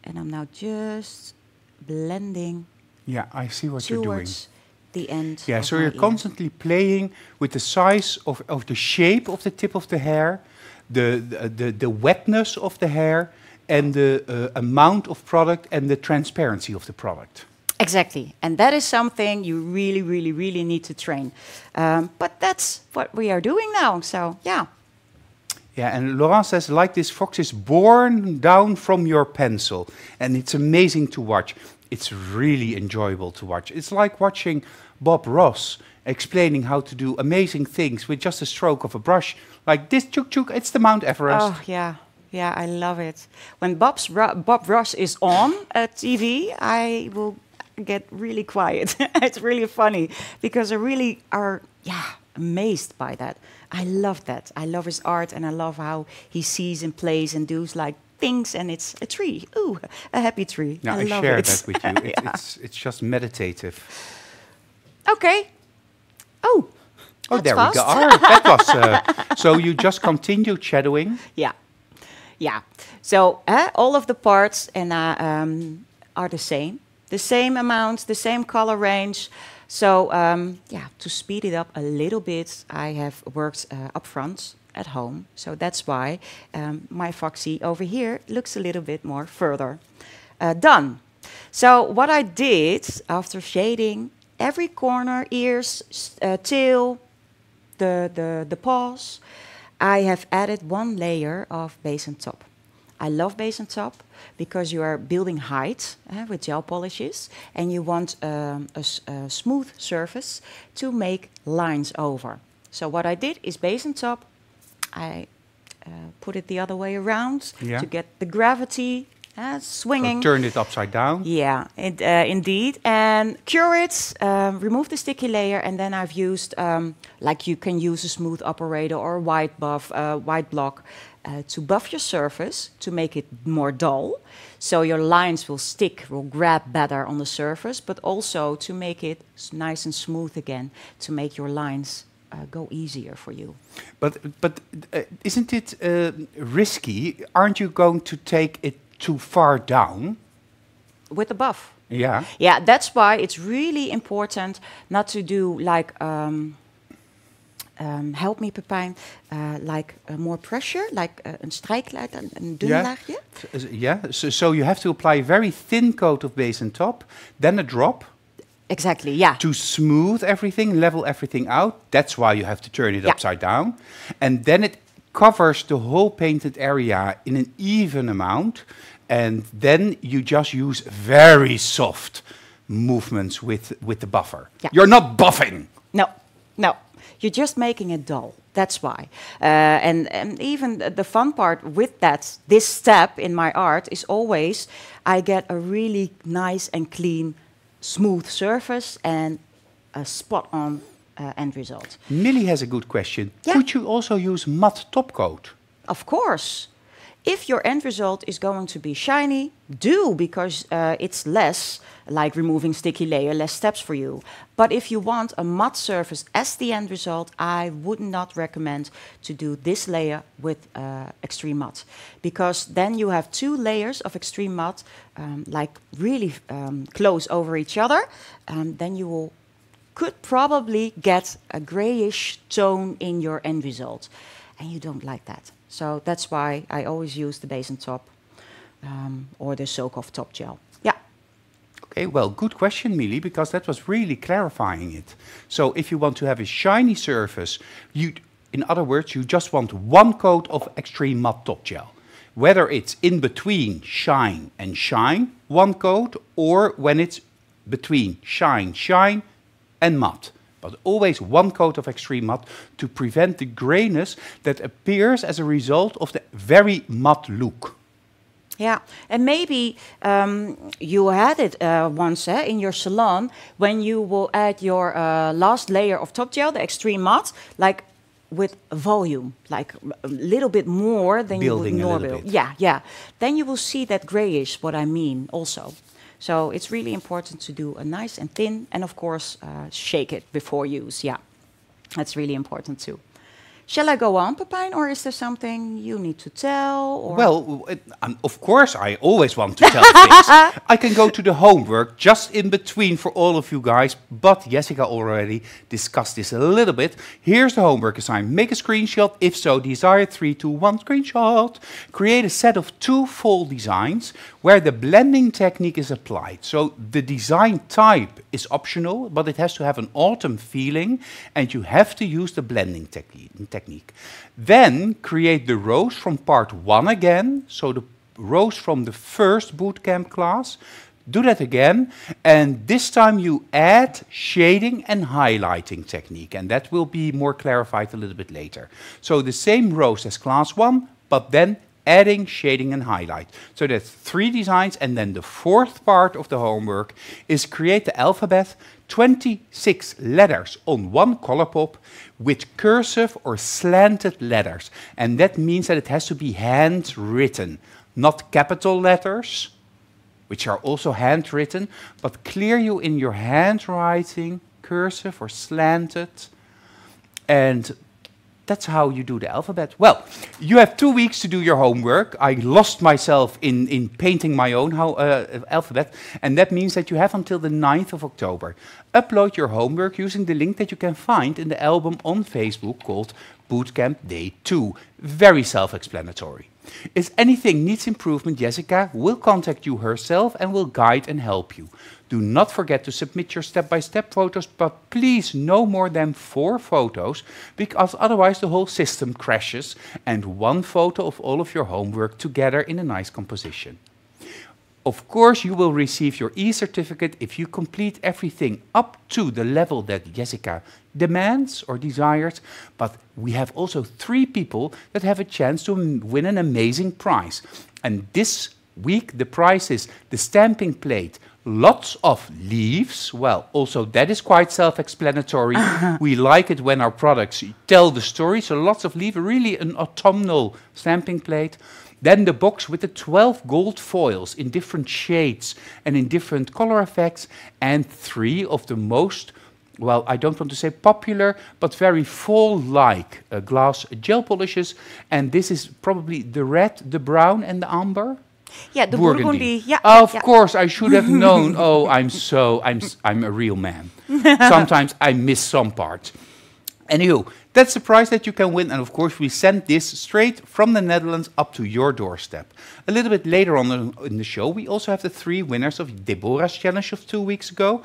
And I'm now just blending Yeah, I see what you're doing. The end. Yeah, so you're ear. constantly playing with the size of, of the shape of the tip of the hair, the, the, the, the wetness of the hair, and the uh, amount of product and the transparency of the product. Exactly, and that is something you really, really, really need to train. Um, but that's what we are doing now. So yeah, Yeah, and Laurent says, like this fox is born down from your pencil. And it's amazing to watch. It's really enjoyable to watch. It's like watching Bob Ross explaining how to do amazing things with just a stroke of a brush. Like this, chuk chuk, it's the Mount Everest. oh yeah, yeah, I love it. When Bob's Bob Ross is on TV, I will get really quiet. it's really funny because I really are yeah amazed by that. I love that. I love his art and I love how he sees and plays and does like things and it's a tree. Ooh, a happy tree. Now, I, I, love share it. that with you. It, Yeah. it's, it's just meditative. Okay. Oh. Oh, there fast. we go. That was. Uh, so you just continued shadowing. Yeah. Yeah. So uh, all of the parts and uh, um, are the same, the same amount, the same color range. So um, yeah, to speed it up a little bit, I have worked uh, up front at home. So that's why um, my Foxy over here looks a little bit more further uh, done. So what I did after shading every corner, ears, uh, tail, the, the, the paws, I have added one layer of base and top. I love base and top because you are building height eh, with gel polishes and you want um, a, a smooth surface to make lines over. So what I did is base and top, I uh, put it the other way around Yeah. to get the gravity uh, So swinging. turn it upside down. Yeah, it, uh, indeed. And cure it, um, remove the sticky layer, and then I've used, um, like you can use a smooth operator or a white buff, uh, white block, uh, to buff your surface to make it more dull. So your lines will stick, will grab better on the surface, but also to make it nice and smooth again, to make your lines uh, go easier for you. But but uh, isn't it uh, risky? Aren't you going to take it too far down? With the buff. Yeah. Yeah, that's why it's really important not to do like um, um, help me Pepijn, uh, like uh, more pressure, like uh, een strijklijt, een, dun Yeah. laagje. Yeah. So, so you have to apply a very thin coat of base and top, then a drop Exactly, yeah. to smooth everything, level everything out. That's why you have to turn it Yeah. upside down, and then it covers the whole painted area in an even amount. And then you just use very soft movements with with the buffer. Yeah. You're not buffing. No, no. You're just making it dull. That's why. Uh, and, and even the- the fun part with that, this step in my art is always I get a really nice and clean, smooth surface and a spot on uh, end result. Millie has a good question. Yeah. Could you also use matte top coat? Of course. If your end result is going to be shiny, do because uh, it's less like removing sticky layer, less steps for you. But if you want a matte surface as the end result, I would not recommend to do this layer with uh, extreme matte because then you have two layers of extreme matte, um, like really um, close over each other. Um, then you will could probably get a grayish tone in your end result. And you don't like that. So that's why I always use the base and top um, or the soak-off top gel. Yeah. Okay, well, good question, Mili, because that was really clarifying it. So if you want to have a shiny surface, you, in other words, you just want one coat of extreme matte top gel. Whether it's in between shine and shine, one coat, or when it's between shine, shine, and matte. But always one coat of extreme matte to prevent the grayness that appears as a result of the very matte look. Yeah, and maybe um, you had it uh, once eh, in your salon when you will add your uh, last layer of top gel, the extreme matte, like with volume, like a little bit more than Building you would normally. Yeah, yeah. Then you will see that grayish, what I mean also. So it's really important to do a nice and thin, and of course, uh, shake it before use. Yeah, that's really important too. Shall I go on, Pepijn, or is there something you need to tell? Or? Well, it, um, of course, I always want to tell things. I can go to the homework just in between for all of you guys, but Jessica already discussed this a little bit. Here's the homework assignment. Make a screenshot, if so, desired 3, 2, 1 screenshot. Create a set of two full designs where the blending technique is applied. So the design type is optional, but it has to have an autumn feeling, and you have to use the blending techni- technique. Then create the rows from part one again, so the rows from the first bootcamp class. Do that again, and this time you add shading and highlighting technique, and that will be more clarified a little bit later. So the same rows as class one, but then adding shading and highlight. So that's three designs, and then the fourth part of the homework is create the alphabet, 26 letters on one color pop with cursive or slanted letters. And that means that it has to be handwritten, not capital letters, which are also handwritten, but clear you in your handwriting, cursive or slanted. And that's how you do the alphabet. Well, you have two weeks to do your homework. I lost myself in, in painting my own uh, alphabet, and that means that you have until the 9th of October. Upload your homework using the link that you can find in the album on Facebook called Bootcamp Day 2. Very self explanatory. If anything needs improvement, Jessica will contact you herself and will guide and help you. Do not forget to submit your step by step photos, but please no more than four photos, because otherwise the whole system crashes, and one photo of all of your homework together in a nice composition. Of course, you will receive your e-certificate if you complete everything up to the level that Jessica demands or desires, but we have also three people that have a chance to win an amazing prize. And this week, the prize is the stamping plate, lots of leaves. Well, also that is quite self-explanatory. we like it when our products tell the story, so lots of leaves, really an autumnal stamping plate. Then the box with the 12 gold foils in different shades and in different color effects, and three of the most, well, I don't want to say popular, but very fall like uh, glass gel polishes. And this is probably the red, the brown, and the amber. Yeah, the Burgundy. Yeah, Of yeah. course, I should have known. oh, I'm so I'm I'm a real man. Sometimes I miss some parts. Anywho, that's the prize that you can win, and of course, we send this straight from the Netherlands up to your doorstep. A little bit later on the- in the show, we also have the three winners of Deborah's challenge of two weeks ago,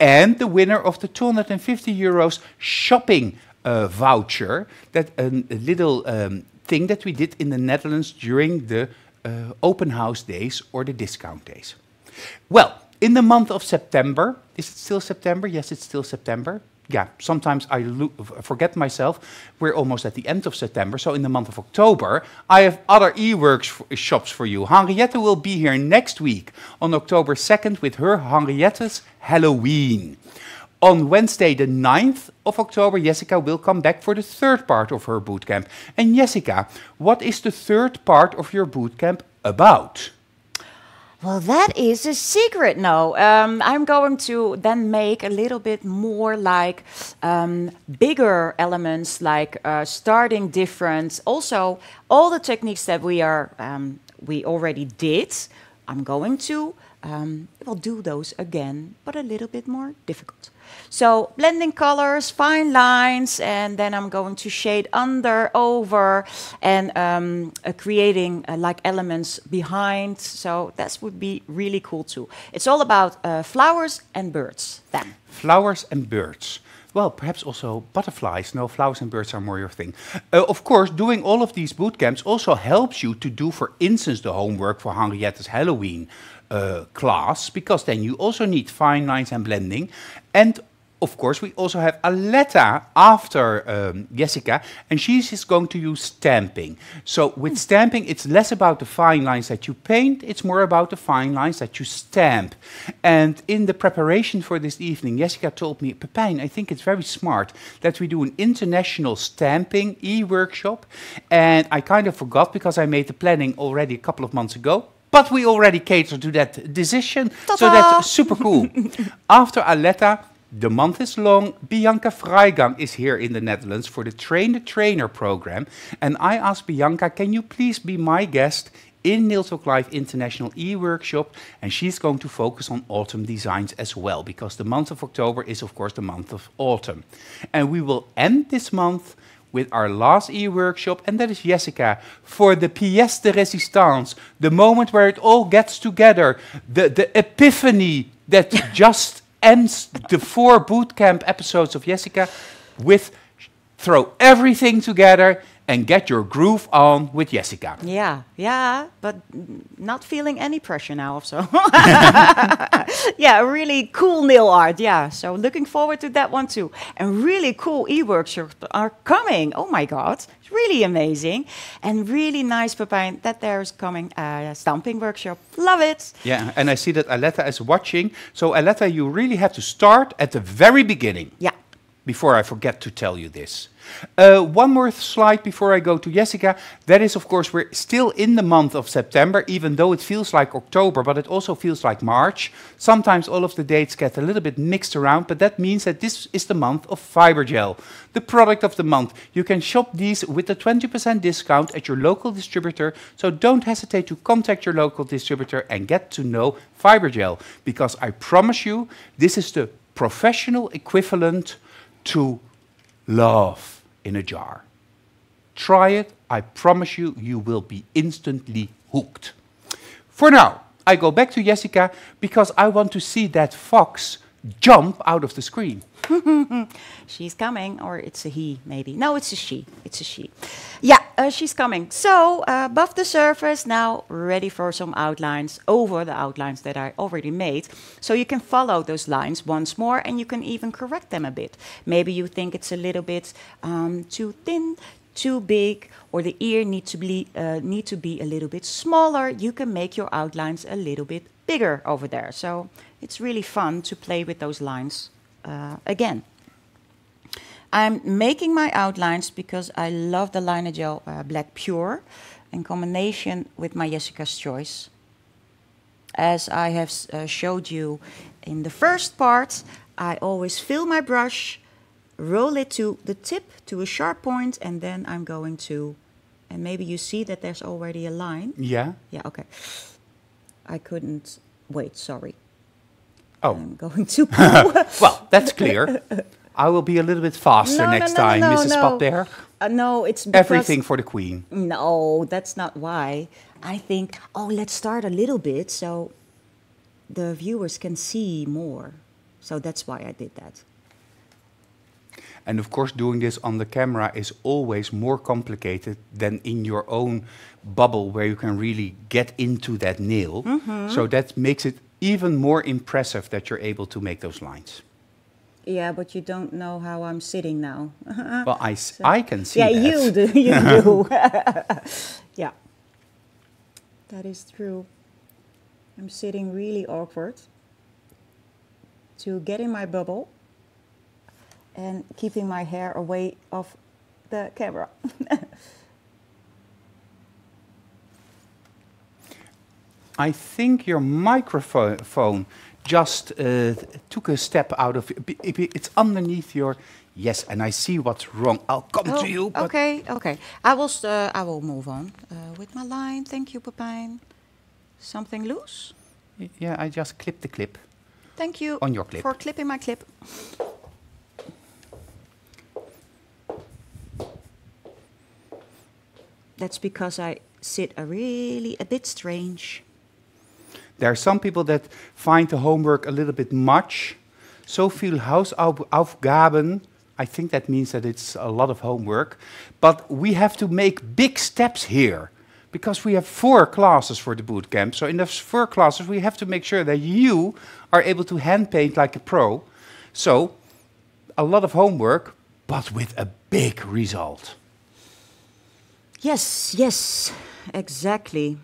and the winner of the 250 euros shopping uh, voucher. That um, a little um, thing that we did in the Netherlands during the uh, open house days or the discount days. Well, in the month of September, is it still September? Yes, it's still September. Yeah, sometimes I forget myself. We're almost at the end of September. So, in the month of October, I have other e-works shops for you. Henriette will be here next week on October 2nd with her Henriette's Halloween. On Wednesday, the 9th of October, Jessica will come back for the third part of her bootcamp. And Jessica, what is the third part of your bootcamp about? Well, that is a secret now. Um, I'm going to then make a little bit more like um, bigger elements, like uh, starting different. Also, all the techniques that we are um, we already did. I'm going to um, well do those again, but a little bit more difficult. So blending colors, fine lines, and then I'm going to shade under, over, and um, uh, creating uh, like elements behind. So that would be really cool too. It's all about uh, flowers and birds then. Flowers and birds. Well, perhaps also butterflies. No, flowers and birds are more your thing. Uh, of course, doing all of these boot camps also helps you to do, for instance, the homework for Henriette's Halloween uh, class, because then you also need fine lines and blending. And of course, we also have Aletta after um, Jessica, and she's just going to use stamping. So with hmm. stamping, it's less about the fine lines that you paint, it's more about the fine lines that you stamp. And in the preparation for this evening, Jessica told me, Pepijn, I think it's very smart that we do an international stamping e-workshop. And I kind of forgot because I made the planning already a couple of months ago but we already cater to that decision. So that's super cool. After Aletta, the month is long. Bianca Freigang is here in the Netherlands for the Train the Trainer program. And I asked Bianca, can you please be my guest in Nail Talk Live International e-workshop and she's going to focus on autumn designs as well because the month of October is of course the month of autumn. And we will end this month with our last e-workshop and that is Jessica for the pièce de résistance, the moment where it all gets together, the, the epiphany that just ends the four bootcamp episodes of Jessica with throw everything together and get your groove on with Jessica. Yeah, yeah, but not feeling any pressure now. So, yeah, really cool nail art. Yeah, so looking forward to that one too. And really cool e-workshops are coming. Oh my God, it's really amazing. And really nice, Pepijn, that there is coming a stamping workshop. Love it. Yeah, and I see that Aletta is watching. So, Aletta, you really have to start at the very beginning. Yeah. Before I forget to tell you this. Uh, one more slide before I go to Jessica. That is, of course, we're still in the month of September, even though it feels like October, but it also feels like March. Sometimes all of the dates get a little bit mixed around, but that means that this is the month of Fibergel, the product of the month. You can shop these with a 20% discount at your local distributor, so don't hesitate to contact your local distributor and get to know Fibergel, because I promise you, this is the professional equivalent to love in a jar. Try it, I promise you, you will be instantly hooked. For now, I go back to Jessica because I want to see that fox jump out of the screen. she's coming, or it's a he, maybe. No, it's a she. It's a she. Yeah, uh, she's coming. So, uh, above the surface, now ready for some outlines over the outlines that I already made. So you can follow those lines once more, and you can even correct them a bit. Maybe you think it's a little bit um, too thin, too big, or the ear needs to be uh, need to be a little bit smaller. You can make your outlines a little bit bigger over there. So it's really fun to play with those lines again. I'm making my outlines because I love the Liner Gel uh, Black Pure in combination with my Jessica's Choice. As I have uh, showed you in the first part, I always fill my brush, roll it to the tip to a sharp point, and then I'm going to, and maybe you see that there's already a line. Yeah. Yeah, okay. I couldn't wait, sorry. Oh. I'm going to. well, that's clear. I will be a little bit faster no, next no, no, time, Mrs. Spot there. Uh, no, it's everything for the queen. No, that's not why. I think, oh, let's start a little bit so the viewers can see more. So that's why I did that. And of course, doing this on the camera is always more complicated than in your own bubble where you can really get into that nail. Mm -hmm. So that makes it even more impressive that you're able to make those lines. Yeah, but you don't know how I'm sitting now. well, I, so, I can see Yeah, that. you do. You do. yeah. That is true. I'm sitting really awkward to get in my bubble and keeping my hair away of the camera. I think your microphone just uh, took a step out of it. It's underneath your. Yes, and I see what's wrong. I'll come oh, to you. okay, okay. I will. Uh, I will move on uh, with my line. Thank you, Pepijn. Something loose? Yeah, I just clipped the clip. Thank you On your clip. for clipping my clip. That's because I sit a really a bit strange. There are some people that find the homework a little bit much. So viel Hausaufgaben. I think that means that it's a lot of homework. But we have to make big steps here because we have four classes for the boot camp. So in those four classes, we have to make sure that you are able to hand paint like a pro. So a lot of homework, but with a big result. Yes, yes, exactly.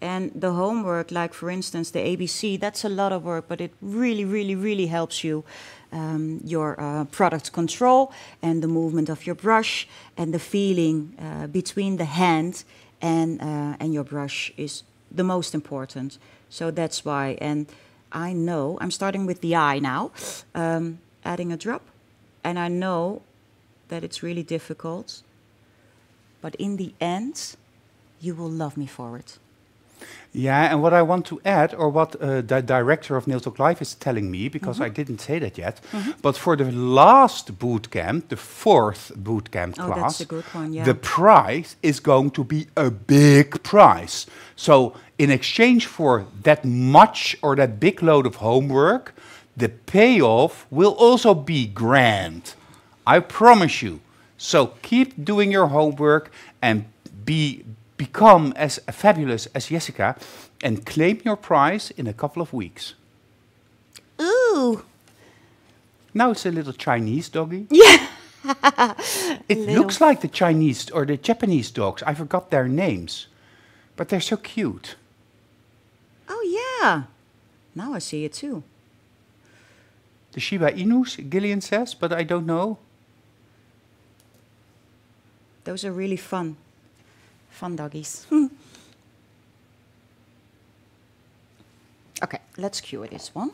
And the homework, like for instance the ABC, that's a lot of work, but it really, really, really helps you. Um, your uh, product control and the movement of your brush and the feeling uh, between the hand and uh, and your brush is the most important. So that's why. And I know I'm starting with the eye now, um, adding a drop, and I know that it's really difficult but in the end, you will love me for it. Yeah, and what I want to add, or what uh, the director of Nail Talk Live is telling me, because Mhm. I didn't say that yet, Mhm. but for the last boot camp, the fourth boot camp Oh, class, that's a good one, yeah. the prize is going to be a big prize. So, in exchange for that much or that big load of homework, the payoff will also be grand. I promise you. So keep doing your homework and be become as fabulous as Jessica and claim your prize in a couple of weeks. Ooh. Now it's a little Chinese doggy. Yeah. it Little. looks like the Chinese or the Japanese dogs. I forgot their names. But they're so cute. Oh yeah. Now I see it too. The Shiba Inus, Gillian says, but I don't know. Those are really fun. Fun doggies. okay, let's cure this one.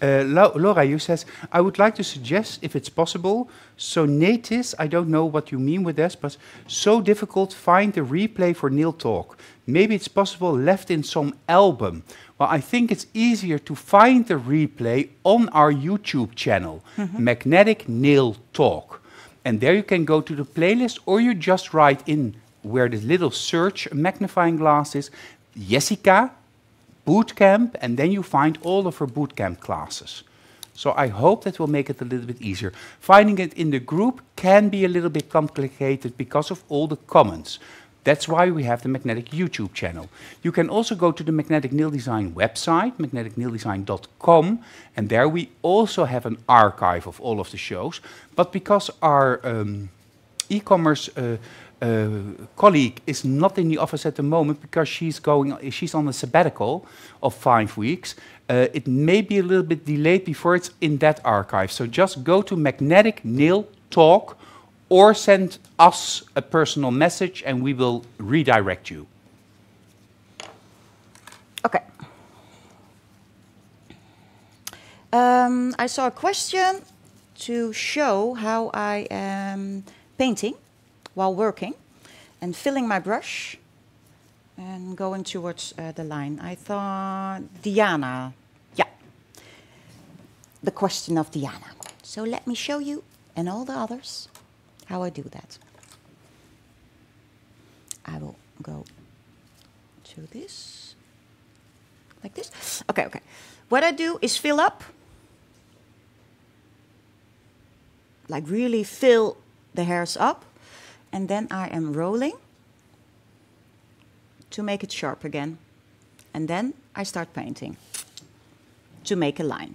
Uh, Laura, you says, I would like to suggest, if it's possible, so natis, I don't know what you mean with this, but so difficult find the replay for Nail Talk. Maybe it's possible left in some album. Well, I think it's easier to find the replay on our YouTube channel, Magnetic Nail Talk. And there you can go to the playlist or you just write in where the little search magnifying glass is, Jessica bootcamp, and then you find all of her bootcamp classes. So I hope that will make it a little bit easier. Finding it in the group can be a little bit complicated because of all the comments. That's why we have the Magnetic YouTube channel. You can also go to the Magnetic Nail Design website, magneticnaildesign.com, and there we also have an archive of all of the shows. But because our um, e-commerce uh, uh, colleague is not in the office at the moment because she's going, she's on a sabbatical of five weeks. Uh, it may be a little bit delayed before it's in that archive. So just go to Magnetic Nail Talk or send us a personal message and we will redirect you. Okay. Um, I saw a question to show how I am painting while working and filling my brush and going towards uh, the line. I thought Diana, yeah, the question of Diana. So let me show you and all the others how I do that. I will go to this, like this. Okay, okay. What I do is fill up, like really fill the hairs up, and then I am rolling to make it sharp again. And then I start painting to make a line.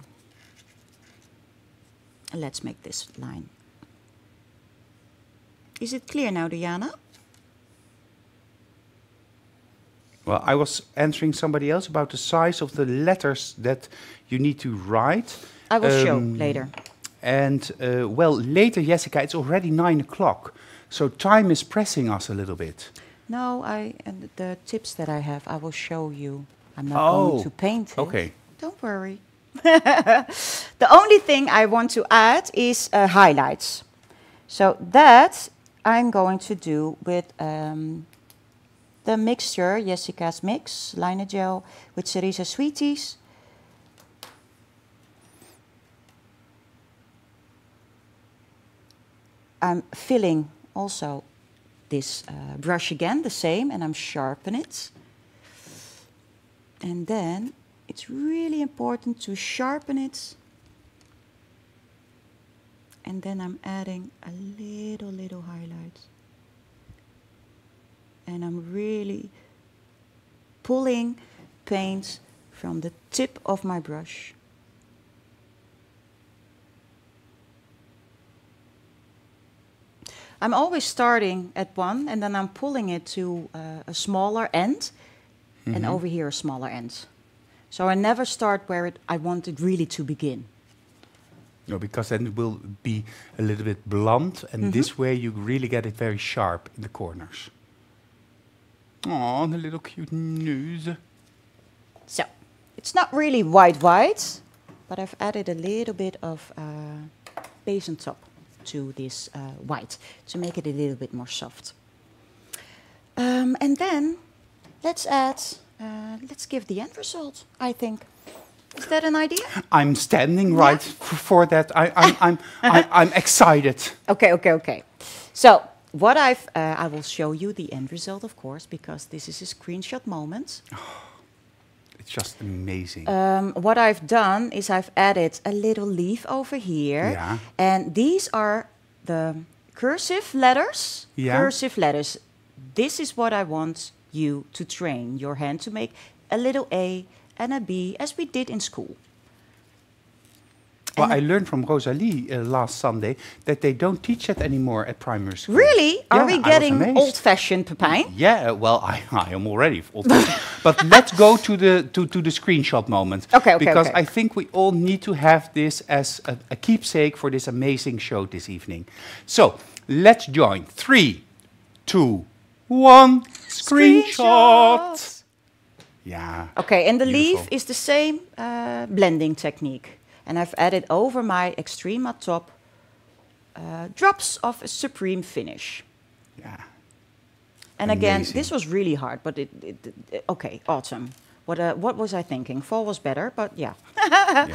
Let's make this line. Is it clear now, Diana? Well, I was answering somebody else about the size of the letters that you need to write. I will show Um, later. And uh, well, later, Jessica, it's already nine o'clock, so time is pressing us a little bit. No, I and the tips that I have, I will show you. I'm not Oh, going to paint it. okay. Don't worry. the only thing I want to add is uh, highlights. So that I'm going to do with um, the mixture, Jessica's Mix Liner Gel with Cerisa Sweeties. I'm filling also this uh, brush again, the same, and I'm sharpen it. And then it's really important to sharpen it and then I'm adding a little, little highlights And I'm really pulling paint from the tip of my brush. I'm always starting at one and then I'm pulling it to uh, a smaller end and Mm-hmm. over here a smaller end. So I never start where it, I want it really to begin. No, because then it will be a little bit blunt, and Mm-hmm. this way you really get it very sharp in the corners. Oh, the little cute nose. So it's not really white white, but I've added a little bit of uh, base on top to this uh, white to make it a little bit more soft. Um, and then let's add, uh, let's give the end result, I think. Is that an idea? I'm standing right f- for that. I, I'm, I'm, I, I'm excited. Okay, okay, okay. So what I've, uh, I will show you the end result, of course, because this is a screenshot moment. It's just amazing. Um, what I've done is I've added a little leaf over here, Yeah. and these are the cursive letters. Yeah. Cursive letters. This is what I want you to train your hand to make a little A and a B, as we did in school. well, I learned from Rosalie uh, last Sunday that they don't teach that anymore at primary school. Really? Are Yeah, we getting old-fashioned, Pepijn? Yeah, well, I, I am already old-fashioned. but let's go to the to, to the screenshot moment. Okay, okay, Because okay. I think we all need to have this as a, a keepsake for this amazing show this evening. So let's join. Three, two, one. Screenshot. Yeah. Okay, and the leaf is the same uh, blending technique. And I've added over my Extrema top uh, drops of a Supreme finish. Yeah. And again, Amazing. this was really hard, but it, it, it- okay, autumn. What, uh, what was I thinking? Fall was better, but yeah. yeah.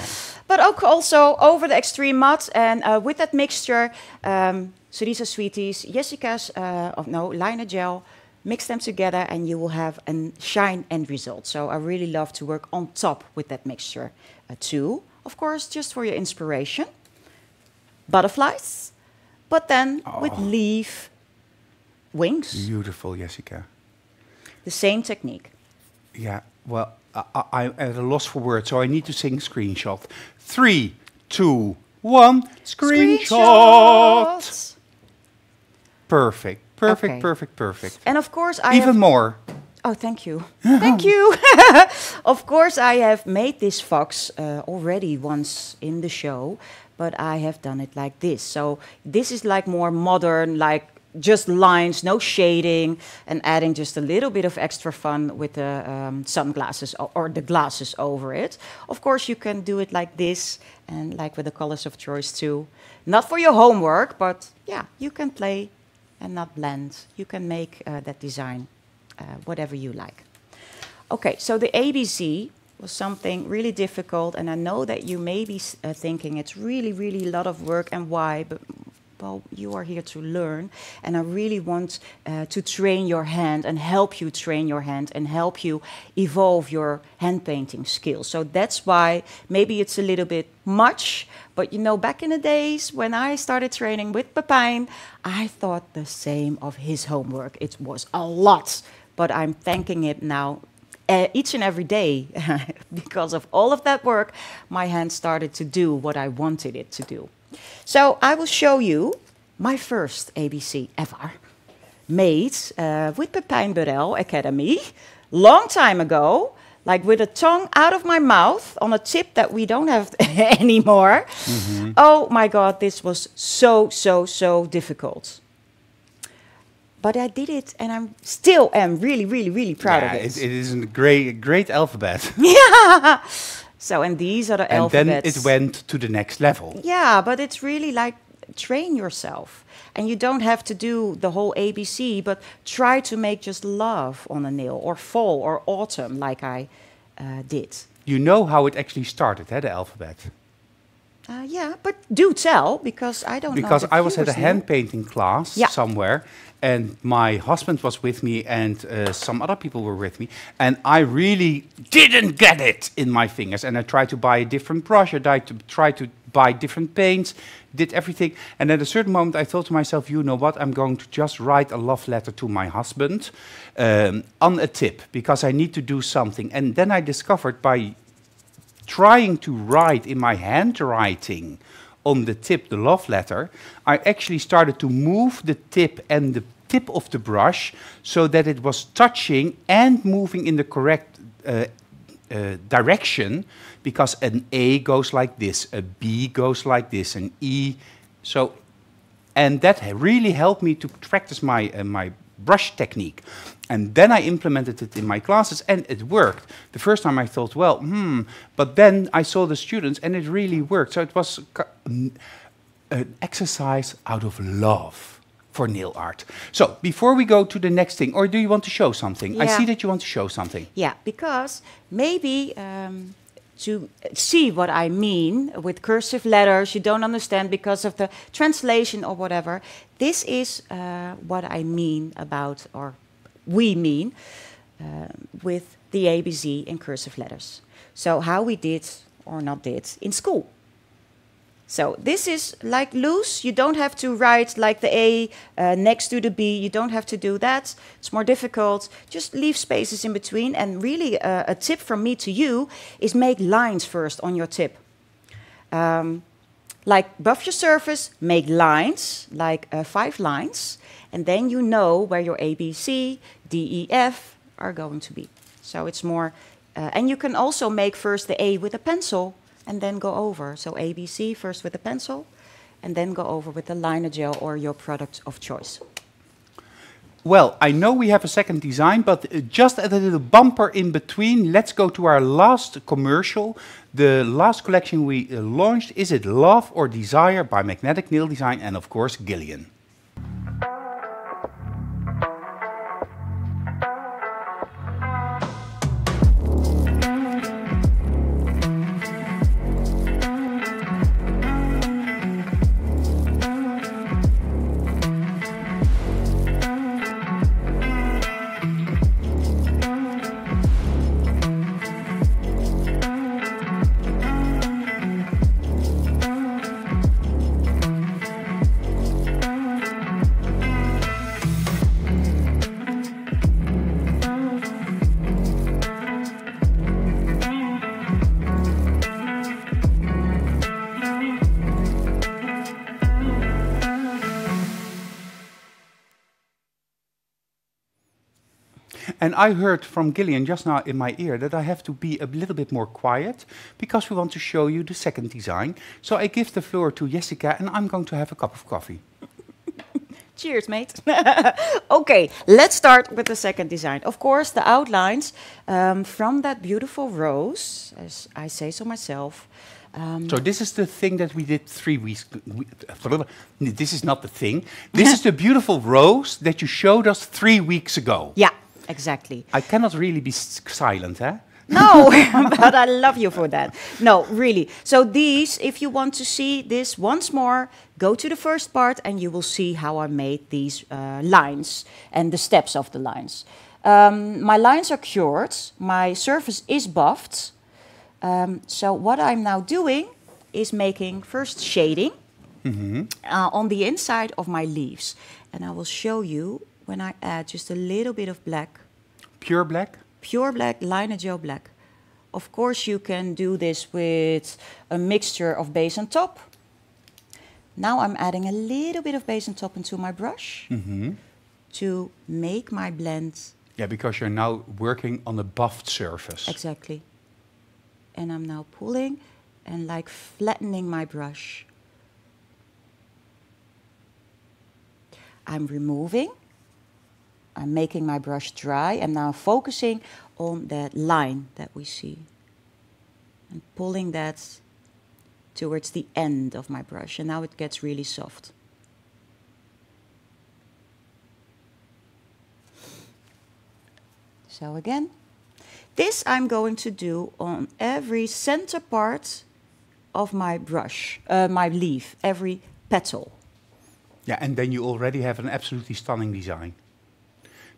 But also over the extreme matte and uh, with that mixture, um, Sarisa Sweeties, Jessica's, uh, of no, liner gel, mix them together and you will have a shine end result. So I really love to work on top with that mixture uh, too. Of course, just for your inspiration. Butterflies, but then with Oh. leaf wings, Beautiful, Jessica. the same technique. Yeah, well, I, I- I'm at a loss for words, so I need to sing screenshot. Three, two, one. Screenshot. Screenshots. Perfect, perfect, Okay. perfect, perfect. And of course, I Even more. Oh, thank you. thank you. of course, I have made this fox uh, already once in the show, but I have done it like this. So this is like more modern, like just lines, no shading, and adding just a little bit of extra fun with the um, sunglasses or the glasses over it. Of course, you can do it like this and like with the colors of choice too. Not for your homework, but yeah, you can play and not blend. You can make uh, that design uh, whatever you like. Okay, so the ABC was something really difficult, and I know that you may be uh, thinking it's really, really a lot of work, and why? But well, you are here to learn, and I really want uh, to train your hand and help you train your hand and help you evolve your hand painting skills. So that's why maybe it's a little bit much, but you know, back in the days when I started training with Pepijn, I thought the same of his homework. It was a lot, but I'm thanking it now uh, each and every day because of all of that work my hand started to do what i wanted it to do so i will show you my first abc ever made uh, with pepijn burel academy long time ago like with a tongue out of my mouth on a tip that we don't have anymore oh my god this was so so so difficult but I did it, and I'm still am really, really, really proud yeah, of it. it, it is a great, great alphabet. yeah. So, and these are the and then it went to the next level. Yeah, but it's really like train yourself, and you don't have to do the whole ABC, but try to make just love on a nail, or fall, or autumn, like I uh, did. You know how it actually started, eh, the alphabet. Uh, yeah, but do tell because I don't because know. Because I was at a hand painting class Yeah. somewhere, and my husband was with me, and uh, some other people were with me, and I really didn't get it in my fingers. And I tried to buy a different brush, I tried to try to buy different paints, did everything, and at a certain moment I thought to myself, you know what? I'm going to just write a love letter to my husband um, on a tip because I need to do something. And then I discovered by trying to write in my handwriting on the tip the love letter, I actually started to move the tip and the tip of the brush so that it was touching and moving in the correct uh, uh, direction because an A goes like this, a B goes like this, an E. So, and that really helped me to practice my uh, my brush technique. And then I implemented it in my classes, and it worked. The first time I thought, well, hmm, but then I saw the students, and it really worked. So it was an exercise out of love for nail art. So before we go to the next thing, or do you want to show something? I see that you want to show something. Yeah, because maybe um, to see what I mean with cursive letters, you don't understand because of the translation or whatever. This is uh, what I mean about, or we mean, uh, with the ABC in cursive letters. So, how we did or not did in school. So this is like loose. You don't have to write like the A uh, next to the B. You don't have to do that. It's more difficult. Just leave spaces in between. And really, uh, a tip from me to you is make lines first on your tip. Um, like buff your surface, make lines, like uh, five lines, and then you know where your A, B, C, D, E, F are going to be. So it's more, uh, and you can also make first the A with a pencil and then go over. So A, B, C first with a pencil, and then go over with the liner gel or your product of choice. Well, I know we have a second design, but uh, just as a little bumper in between, let's go to our last commercial. The last collection we uh, launched, Is It Love or Desire by Magnetic Nail Design and of course Gillian. And I heard from Gillian just now in my ear that I have to be a little bit more quiet because we want to show you the second design. So I give the floor to Jessica and I'm going to have a cup of coffee. Cheers, mate. okay, let's start with the second design. Of course, the outlines um, from that beautiful rose, as I say so myself. Um, So this is the thing that we did three weeks. we- This is not the thing. This is the beautiful rose that you showed us three weeks ago. yeah, exactly. I cannot really be silent, eh? No, but I love you for that. No, really. So these, if you want to see this once more, go to the first part and you will see how I made these uh, lines and the steps of the lines. Um, my lines are cured. My surface is buffed. Um, so what I'm now doing is making first shading uh, on the inside of my leaves. And I will show you when I add just a little bit of black Pure black? pure black, liner gel black. Of course, you can do this with a mixture of base and top. Now I'm adding a little bit of base and top into my brush mm-hmm. to make my blend Yeah, because you're now working on a buffed surface. exactly. And I'm now pulling and like flattening my brush. I'm removing. I'm making my brush dry and now focusing on that line that we see. And pulling that towards the end of my brush. And now it gets really soft. So again, this I'm going to do on every center part of my brush, uh, my leaf, every petal. Yeah, and then you already have an absolutely stunning design.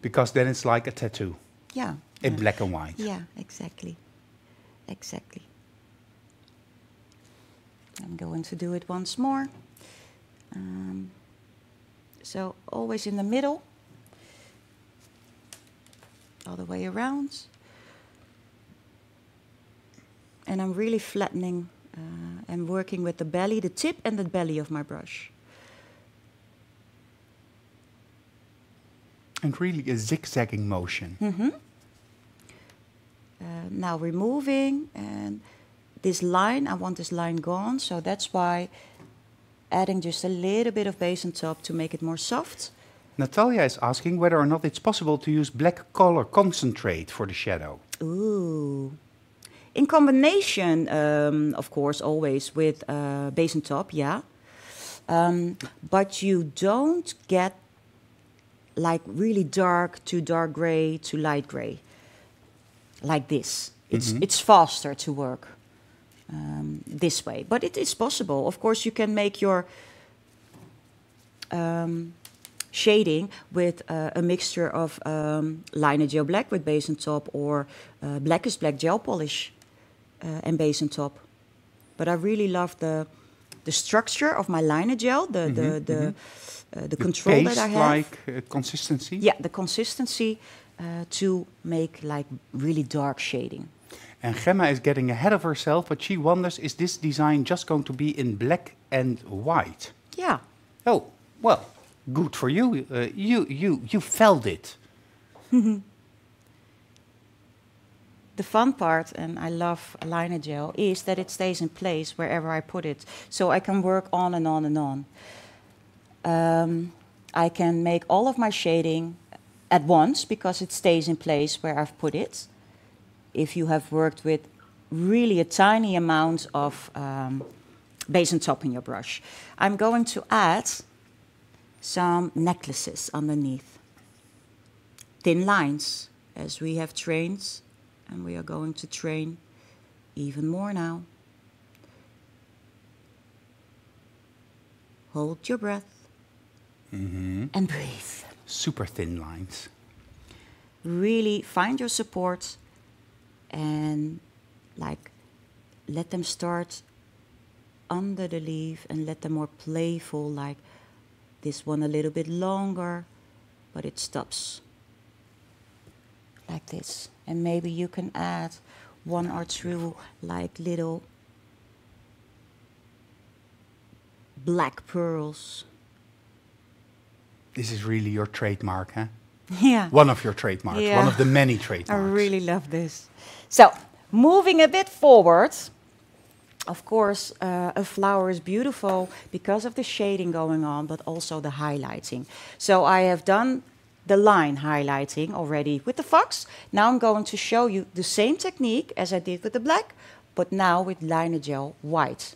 Because then it's like a tattoo Yeah. in yeah. black and white. Yeah, exactly. Exactly. I'm going to do it once more. Um, so always in the middle, all the way around. And I'm really flattening uh, and working with the belly, the tip and the belly of my brush. And really a zigzagging motion. Uh, now removing and this line, I want this line gone, so that's why adding just a little bit of base on top to make it more soft. Natalia is asking whether or not it's possible to use black color concentrate for the shadow. Ooh. In combination, um, of course, always with uh, base and top, yeah. Um, but you don't get like really dark to dark gray to light gray like this. It's, it's faster to work um, this way, but it is possible. Of course, you can make your um, shading with uh, a mixture of um, liner gel black with base and top or uh, blackest black gel polish uh, and base and top. But I really love the the structure of my liner gel, the the the, uh, the, control that I have. like uh, consistency. Yeah, the consistency uh, to make like really dark shading. And Gemma is getting ahead of herself, but she wonders is this design just going to be in black and white? Yeah, Oh, well, good for you. Uh, you, you, you felt it. the fun part, and I love liner gel, is that it stays in place wherever I put it. So I can work on and on and on. Um, I can make all of my shading at once because it stays in place where I've put it. If you have worked with really a tiny amount of um, base and top in your brush, I'm going to add some necklaces underneath. Thin lines, as we have trained, and we are going to train even more now. Hold your breath Mm-hmm. and breathe. Super thin lines. Really find your support and like let them start under the leaf and let them more playful like this one a little bit longer but it stops like this and maybe you can add one or two like little black pearls This is really your trademark, huh? yeah One of your trademarks, Yeah. one of the many trademarks. I really love this. So, moving a bit forward, of course, uh, a flower is beautiful because of the shading going on, but also the highlighting. So, I have done the line highlighting already with the fox. Now, I'm going to show you the same technique as I did with the black, but now with liner gel white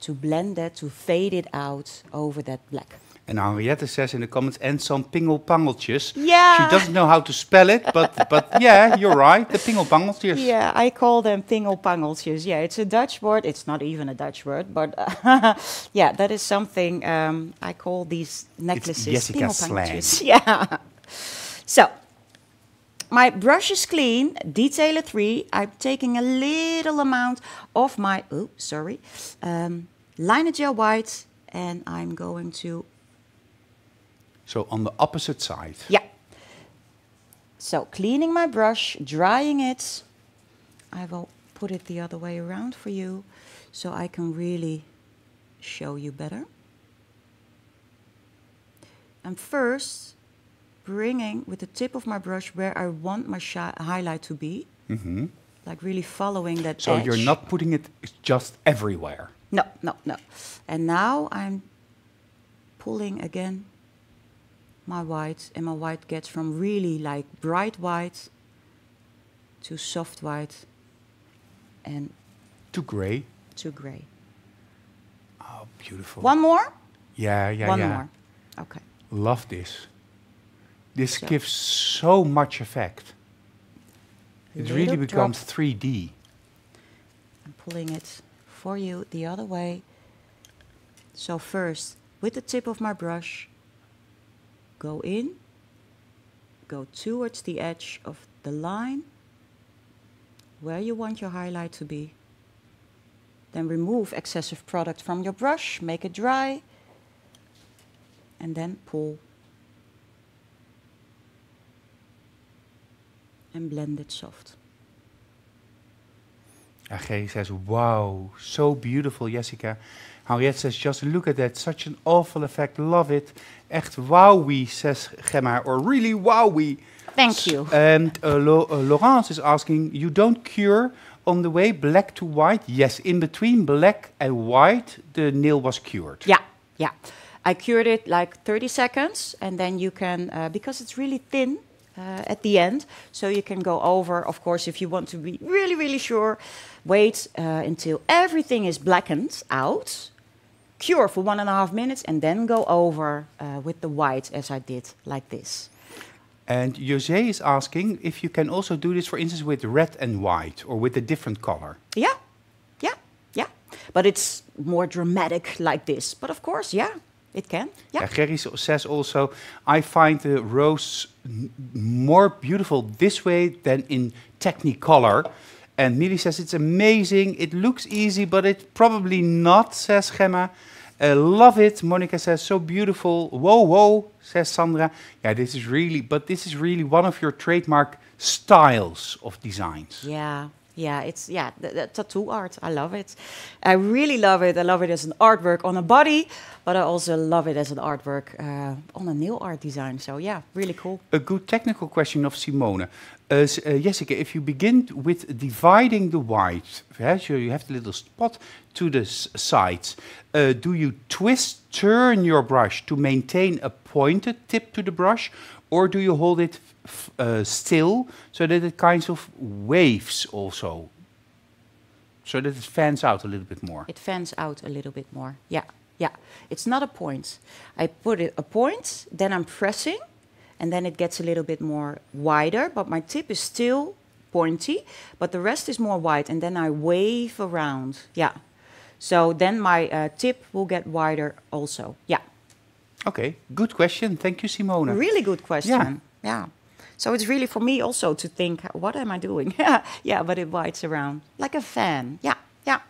to blend that, to fade it out over that black. And Henriette says in the comments, and some pingelpangeltjes. Yeah. She doesn't know how to spell it, but, but yeah, you're right, the pingelpangeltjes. Yeah, I call them pingelpangeltjes. Yeah, it's a Dutch word. It's not even a Dutch word, but yeah, that is something um, I call these necklaces. Jessica's pingelpangeltjes. Yeah. So, my brush is clean, detailer 3. I'm taking a little amount of my, oh, sorry, um, liner gel white, and I'm going to So on the opposite side. yeah. So cleaning my brush, drying it. I will put it the other way around for you so I can really show you better. And first, bringing with the tip of my brush where I want my highlight to be, Mm -hmm. like really following that So edge. you're not putting it just everywhere. No, no, no. And now I'm pulling again my white, and my white gets from really like bright white to soft white and To gray. to gray. Oh, beautiful. One more? Yeah, yeah, One yeah. more. Okay. Love this. This So- gives so much effect. It really becomes drop. 3D. I'm pulling it for you the other way. So first, with the tip of my brush, go in, go towards the edge of the line where you want your highlight to be. Then remove excessive product from your brush, make it dry, and then pull and blend it soft. Age says, wow, so beautiful, Jessica. Henriette says, just look at that, such an awful effect, love it. Echt wowie, says Gemma, or really wowie. Thank you. And uh, Lo uh, Laurence is asking, you don't cure on the way black to white? Yes, in between black and white, the nail was cured. Yeah, yeah. I cured it like 30 seconds, and then you can, uh, because it's really thin uh, at the end, so you can go over, of course, if you want to be really, really sure, wait uh, until everything is blackened out, cure for one and a half minutes, and then go over uh, with the white as I did, like this. And Jose is asking if you can also do this, for instance, with red and white or with a different color. Yeah, yeah, yeah. But it's more dramatic like this. But of course, yeah, it can. Yeah. yeah Gerry says also, I find the rose more beautiful this way than in Technicolor. And Millie says it's amazing. It looks easy, but it's probably not, says Gemma. Uh, love it. Monica says, so beautiful. Whoa, whoa, says Sandra. Yeah, this is really, but this is really one of your trademark styles of designs. Yeah, yeah, it's yeah, the, the, tattoo art. I love it. I really love it. I love it as an artwork on a body, but I also love it as an artwork uh, on a nail art design. So yeah, really cool. A good technical question of Simone. Uh, Jessica, if you begin with dividing the white, yeah, so you have the little spot to the sides, uh, do you twist, turn your brush to maintain a pointed tip to the brush, or do you hold it uh, still so that it kind of waves also? So that it fans out a little bit more. It fans out a little bit more, yeah. Yeah, it's not a point. I put it a point, then I'm pressing, and then it gets a little bit more wider, but my tip is still pointy, but the rest is more wide, and then I wave around. Yeah. So then my uh, tip will get wider also. Yeah. Okay, good question. Thank you, Simona. Really good question. Yeah. yeah. So it's really for me also to think, what am I doing? yeah, but it wides around like a fan. Yeah, yeah.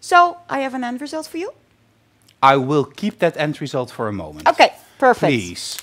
So I have an end result for you. I will keep that end result for a moment. Okay, perfect. Please.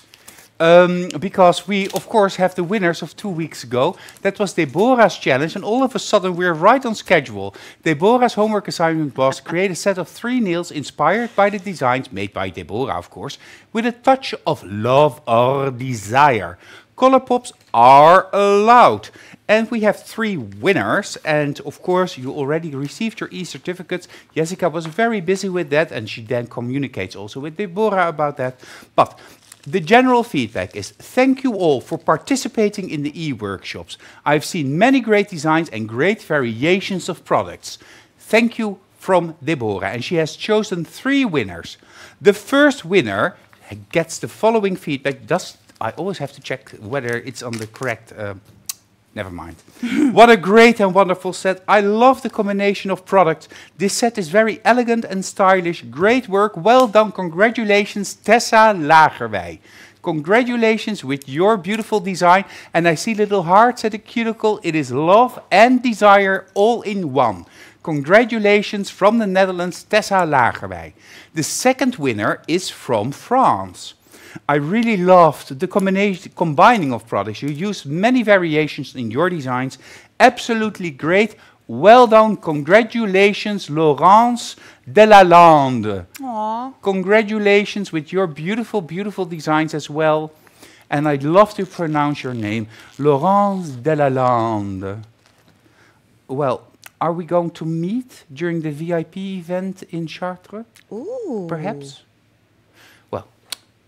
Um, because we, of course, have the winners of two weeks ago. That was Deborah's challenge, and all of a sudden we're right on schedule. Deborah's homework assignment was create a set of three nails inspired by the designs made by Deborah, of course, with a touch of love or desire. Color pops are allowed. And we have three winners. And of course, you already received your e-certificates. Jessica was very busy with that, and she then communicates also with Deborah about that. But the general feedback is thank you all for participating in the e-workshops. I've seen many great designs and great variations of products. Thank you from Deborah. And she has chosen three winners. The first winner gets the following feedback. Does I always have to check whether it's on the correct. Uh, never mind. what a great and wonderful set. I love the combination of products. This set is very elegant and stylish. Great work. Well done. Congratulations, Tessa Lagerwij. Congratulations with your beautiful design. And I see little hearts at the cuticle. It is love and desire all in one. Congratulations from the Netherlands, Tessa Lagerwij. The second winner is from France. I really loved the combination, combining of products. You used many variations in your designs. Absolutely great. Well done. Congratulations, Laurence Delalande. Aww. Congratulations with your beautiful, beautiful designs as well. And I'd love to pronounce your name, Laurence Delalande. Well, are we going to meet during the VIP event in Chartres? Ooh. Perhaps?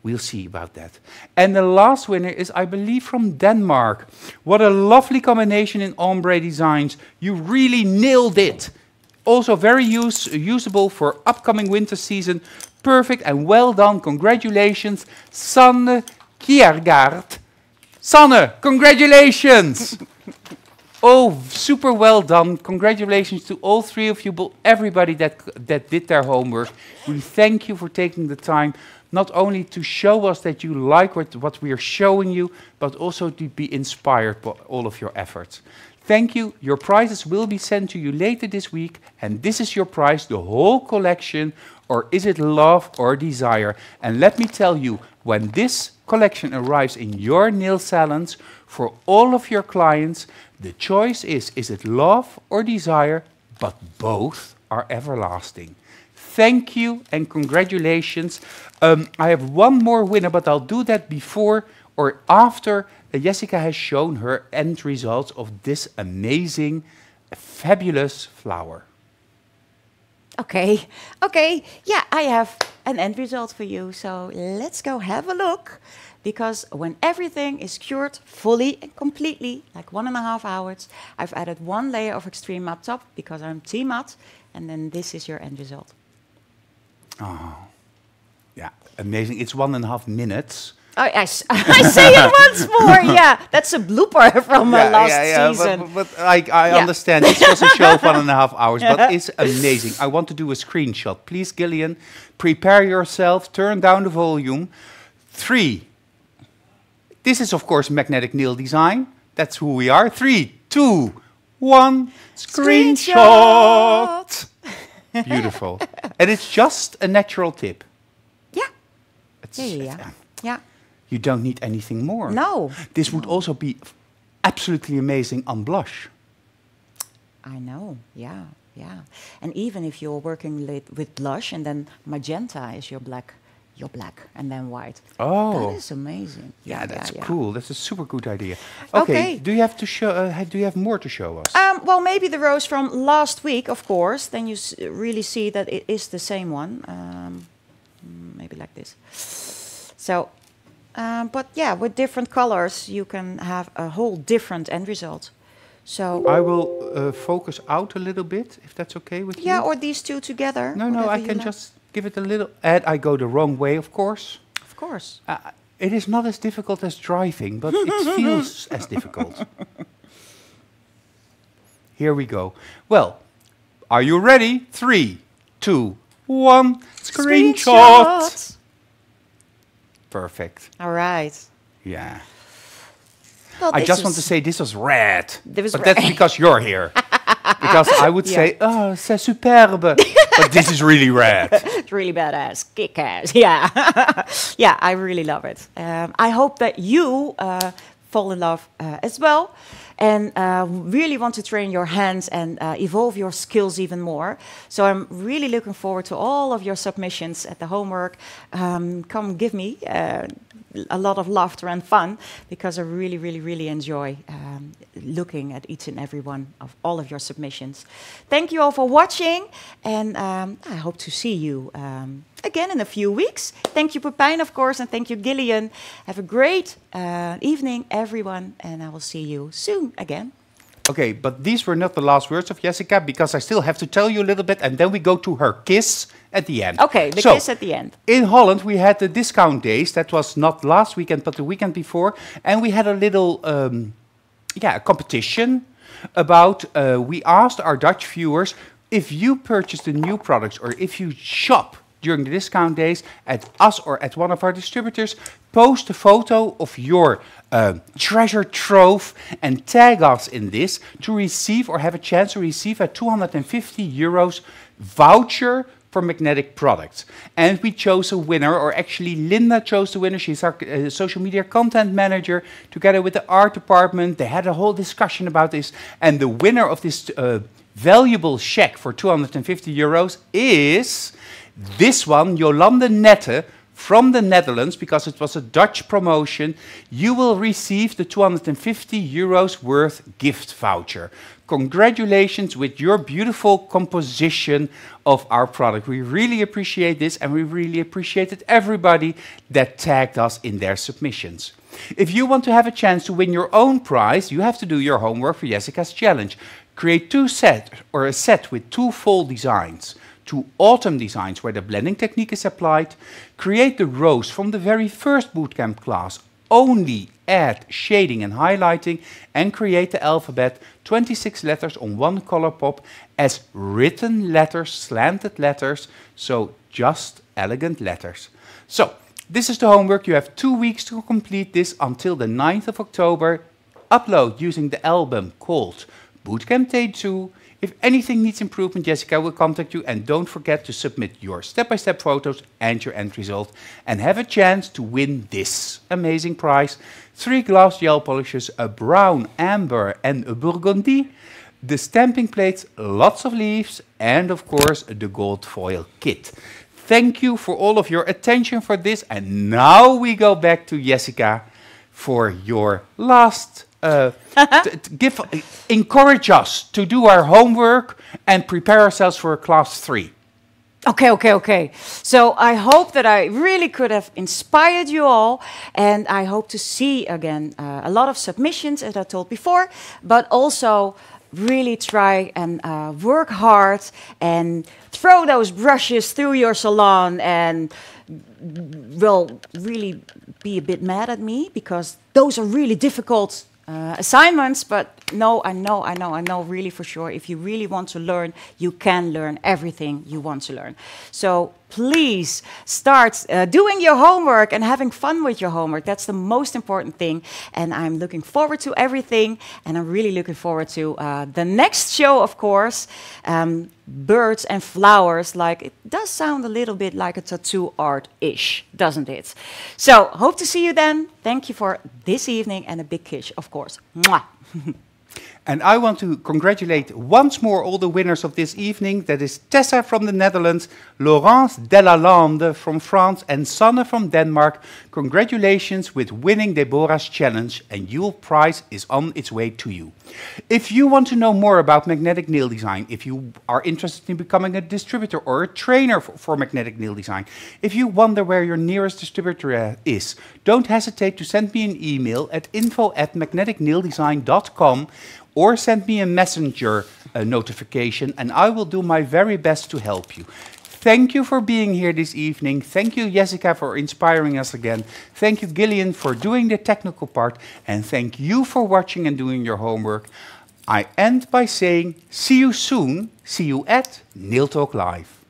We'll see about that. And the last winner is, I believe, from Denmark. What a lovely combination in ombre designs. You really nailed it. Also very use, usable for upcoming winter season. Perfect and well done. Congratulations, Sanne Kiergaard. Sanne, congratulations! Oh, super well done. Congratulations to all three of you, but everybody that, that did their homework. We thank you for taking the time not only to show us that you like what, what we are showing you, but also to be inspired by all of your efforts. Thank you. Your prizes will be sent to you later this week, and this is your prize, the whole collection, or is it love or desire? And let me tell you, when this collection arrives in your nail salons, for all of your clients, the choice is, is it love or desire? But both are everlasting. Thank you and congratulations. Um, I have one more winner, but I'll do that before or after uh, Jessica has shown her end results of this amazing, fabulous flower. Okay, okay, yeah, I have an end result for you. So let's go have a look. Because when everything is cured fully and completely, like one and a half hours, I've added one layer of extreme matte top because I'm Team matte, and then this is your end result. Oh, yeah, amazing. It's one and a half minutes. Oh, I, s- I say it once more. Yeah, that's a blooper from uh, last season. But, but, but I, I Yeah. understand. This was a show of one and a half hours, but it's amazing. I want to do a screenshot. Please, Gillian, prepare yourself. Turn down the volume. Three. This is, of course, magnetic nail design. That's who we are. Three, two, one. Screenshot. Beautiful. and it's just a natural tip. Yeah, yeah, yeah, yeah. yeah. You don't need anything more. No, This would also be absolutely amazing on blush. I know. Yeah, yeah. And even if you're working with blush and then magenta is your black, your black, and then white. Oh. That is amazing. Yeah, that's yeah. cool. That's a super good idea. Okay. Okay. Do you have to show? Uh, do you have more to show us? Um, well, maybe the rose from last week, of course. Then you s- really see that it is the same one. Um, maybe like this. So, um, but yeah, with different colors, you can have a whole different end result. So, I will uh, focus out a little bit, if that's okay with yeah, you. Yeah, or these two together. no, no, I can like. just give it a little. And I go the wrong way, of course. Of course. Uh, it is not as difficult as driving, but it feels as difficult. Here we go. Well, are you ready? Three, two, one. Screenshot. Perfect. All right. Yeah. Well, I just want to say this was red. This was but that's because you're here. because I would Yeah. say, oh, c'est superbe. but this is really red. It's really badass, kick ass. Yeah, yeah, I really love it. Um, I hope that you uh, fall in love uh, as well, and uh, really want to train your hands and uh, evolve your skills even more. So I'm really looking forward to all of your submissions at the homework. Um, come give me. Uh, a lot of laughter and fun because I really, really, really enjoy um, looking at each and every one of all of your submissions. Thank you all for watching, and um, I hope to see you um, again in a few weeks. Thank you, Pepijn, of course, and thank you, Gillian. Have a great uh, evening, everyone, and I will see you soon again. Okay, but these were not the last words of Jessica because I still have to tell you a little bit and then we go to her kiss at the end. Okay, the So, kiss at the end. In Holland, we had the discount days. That was not last weekend, but the weekend before. And we had a little, um, yeah, competition about. Uh, we asked our Dutch viewers if you purchased the new products or if you shop during the discount days at us or at one of our distributors, post a photo of your uh, treasure trove and tag us in this to receive or have a chance to receive a 250 euros voucher for magnetic products. And we chose a winner, or actually Linda chose the winner. She's our uh, social media content manager together with the art department. They had a whole discussion about this. And the winner of this uh, valuable check for 250 euros is this one, Jolande Nette from the Netherlands, because it was a Dutch promotion, you will receive the 250 euros worth gift voucher. Congratulations with your beautiful composition of our product. We really appreciate this, and we really appreciated everybody that tagged us in their submissions. If you want to have a chance to win your own prize, you have to do your homework for Jessica's challenge. Create two sets or a set with two full designs two autumn designs where the blending technique is applied, create the rose from the very first bootcamp class only add shading and highlighting and create the alphabet 26 letters on one color pop as written letters, slanted letters, so just elegant letters. So, this is the homework. You have two weeks to complete this until the 9th of October. Upload using the album called Bootcamp Day 2. If anything needs improvement, Jessica will contact you. And don't forget to submit your step-by-step -step photos and your end result. And have a chance to win this amazing prize. Three glass gel polishes, a brown, amber and a burgundy. The stamping plates, lots of leaves. And of course, the gold foil kit. Thank you for all of your attention for this. And now we go back to Jessica for your last uh, give, encourage us to do our homework and prepare ourselves for class three. Okay, okay, okay. So I hope that I really could have inspired you all, and I hope to see again uh, a lot of submissions, as I told before, but also really try and uh, work hard and throw those brushes through your salon and will really be a bit mad at me because those are really difficult uh, assignments, but no, I know, I know, I know really for sure. If you really want to learn, you can learn everything you want to learn. So please start uh, doing your homework and having fun with your homework. That's the most important thing. And I'm looking forward to everything. And I'm really looking forward to uh, the next show, of course. Um, birds and flowers, like it does sound a little bit like a tattoo art-ish, doesn't it? So hope to see you then. Thank you for this evening and a big kiss, of course. Mwah. And I want to congratulate once more all the winners of this evening. That is Tessa from the Netherlands, Laurence Delalande from France, and Sanne from Denmark. Congratulations with winning Deborah's challenge, and your prize is on its way to you. If you want to know more about magnetic nail design, if you are interested in becoming a distributor or a trainer for, for magnetic nail design, if you wonder where your nearest distributor uh, is, don't hesitate to send me an email at info at magneticnaildesign.com or send me a messenger notification and I will do my very best to help you. Thank you for being here this evening. Thank you, Jessica, for inspiring us again. Thank you, Gillian, for doing the technical part. And thank you for watching and doing your homework. I end by saying, see you soon. See you at Nail Talk Live.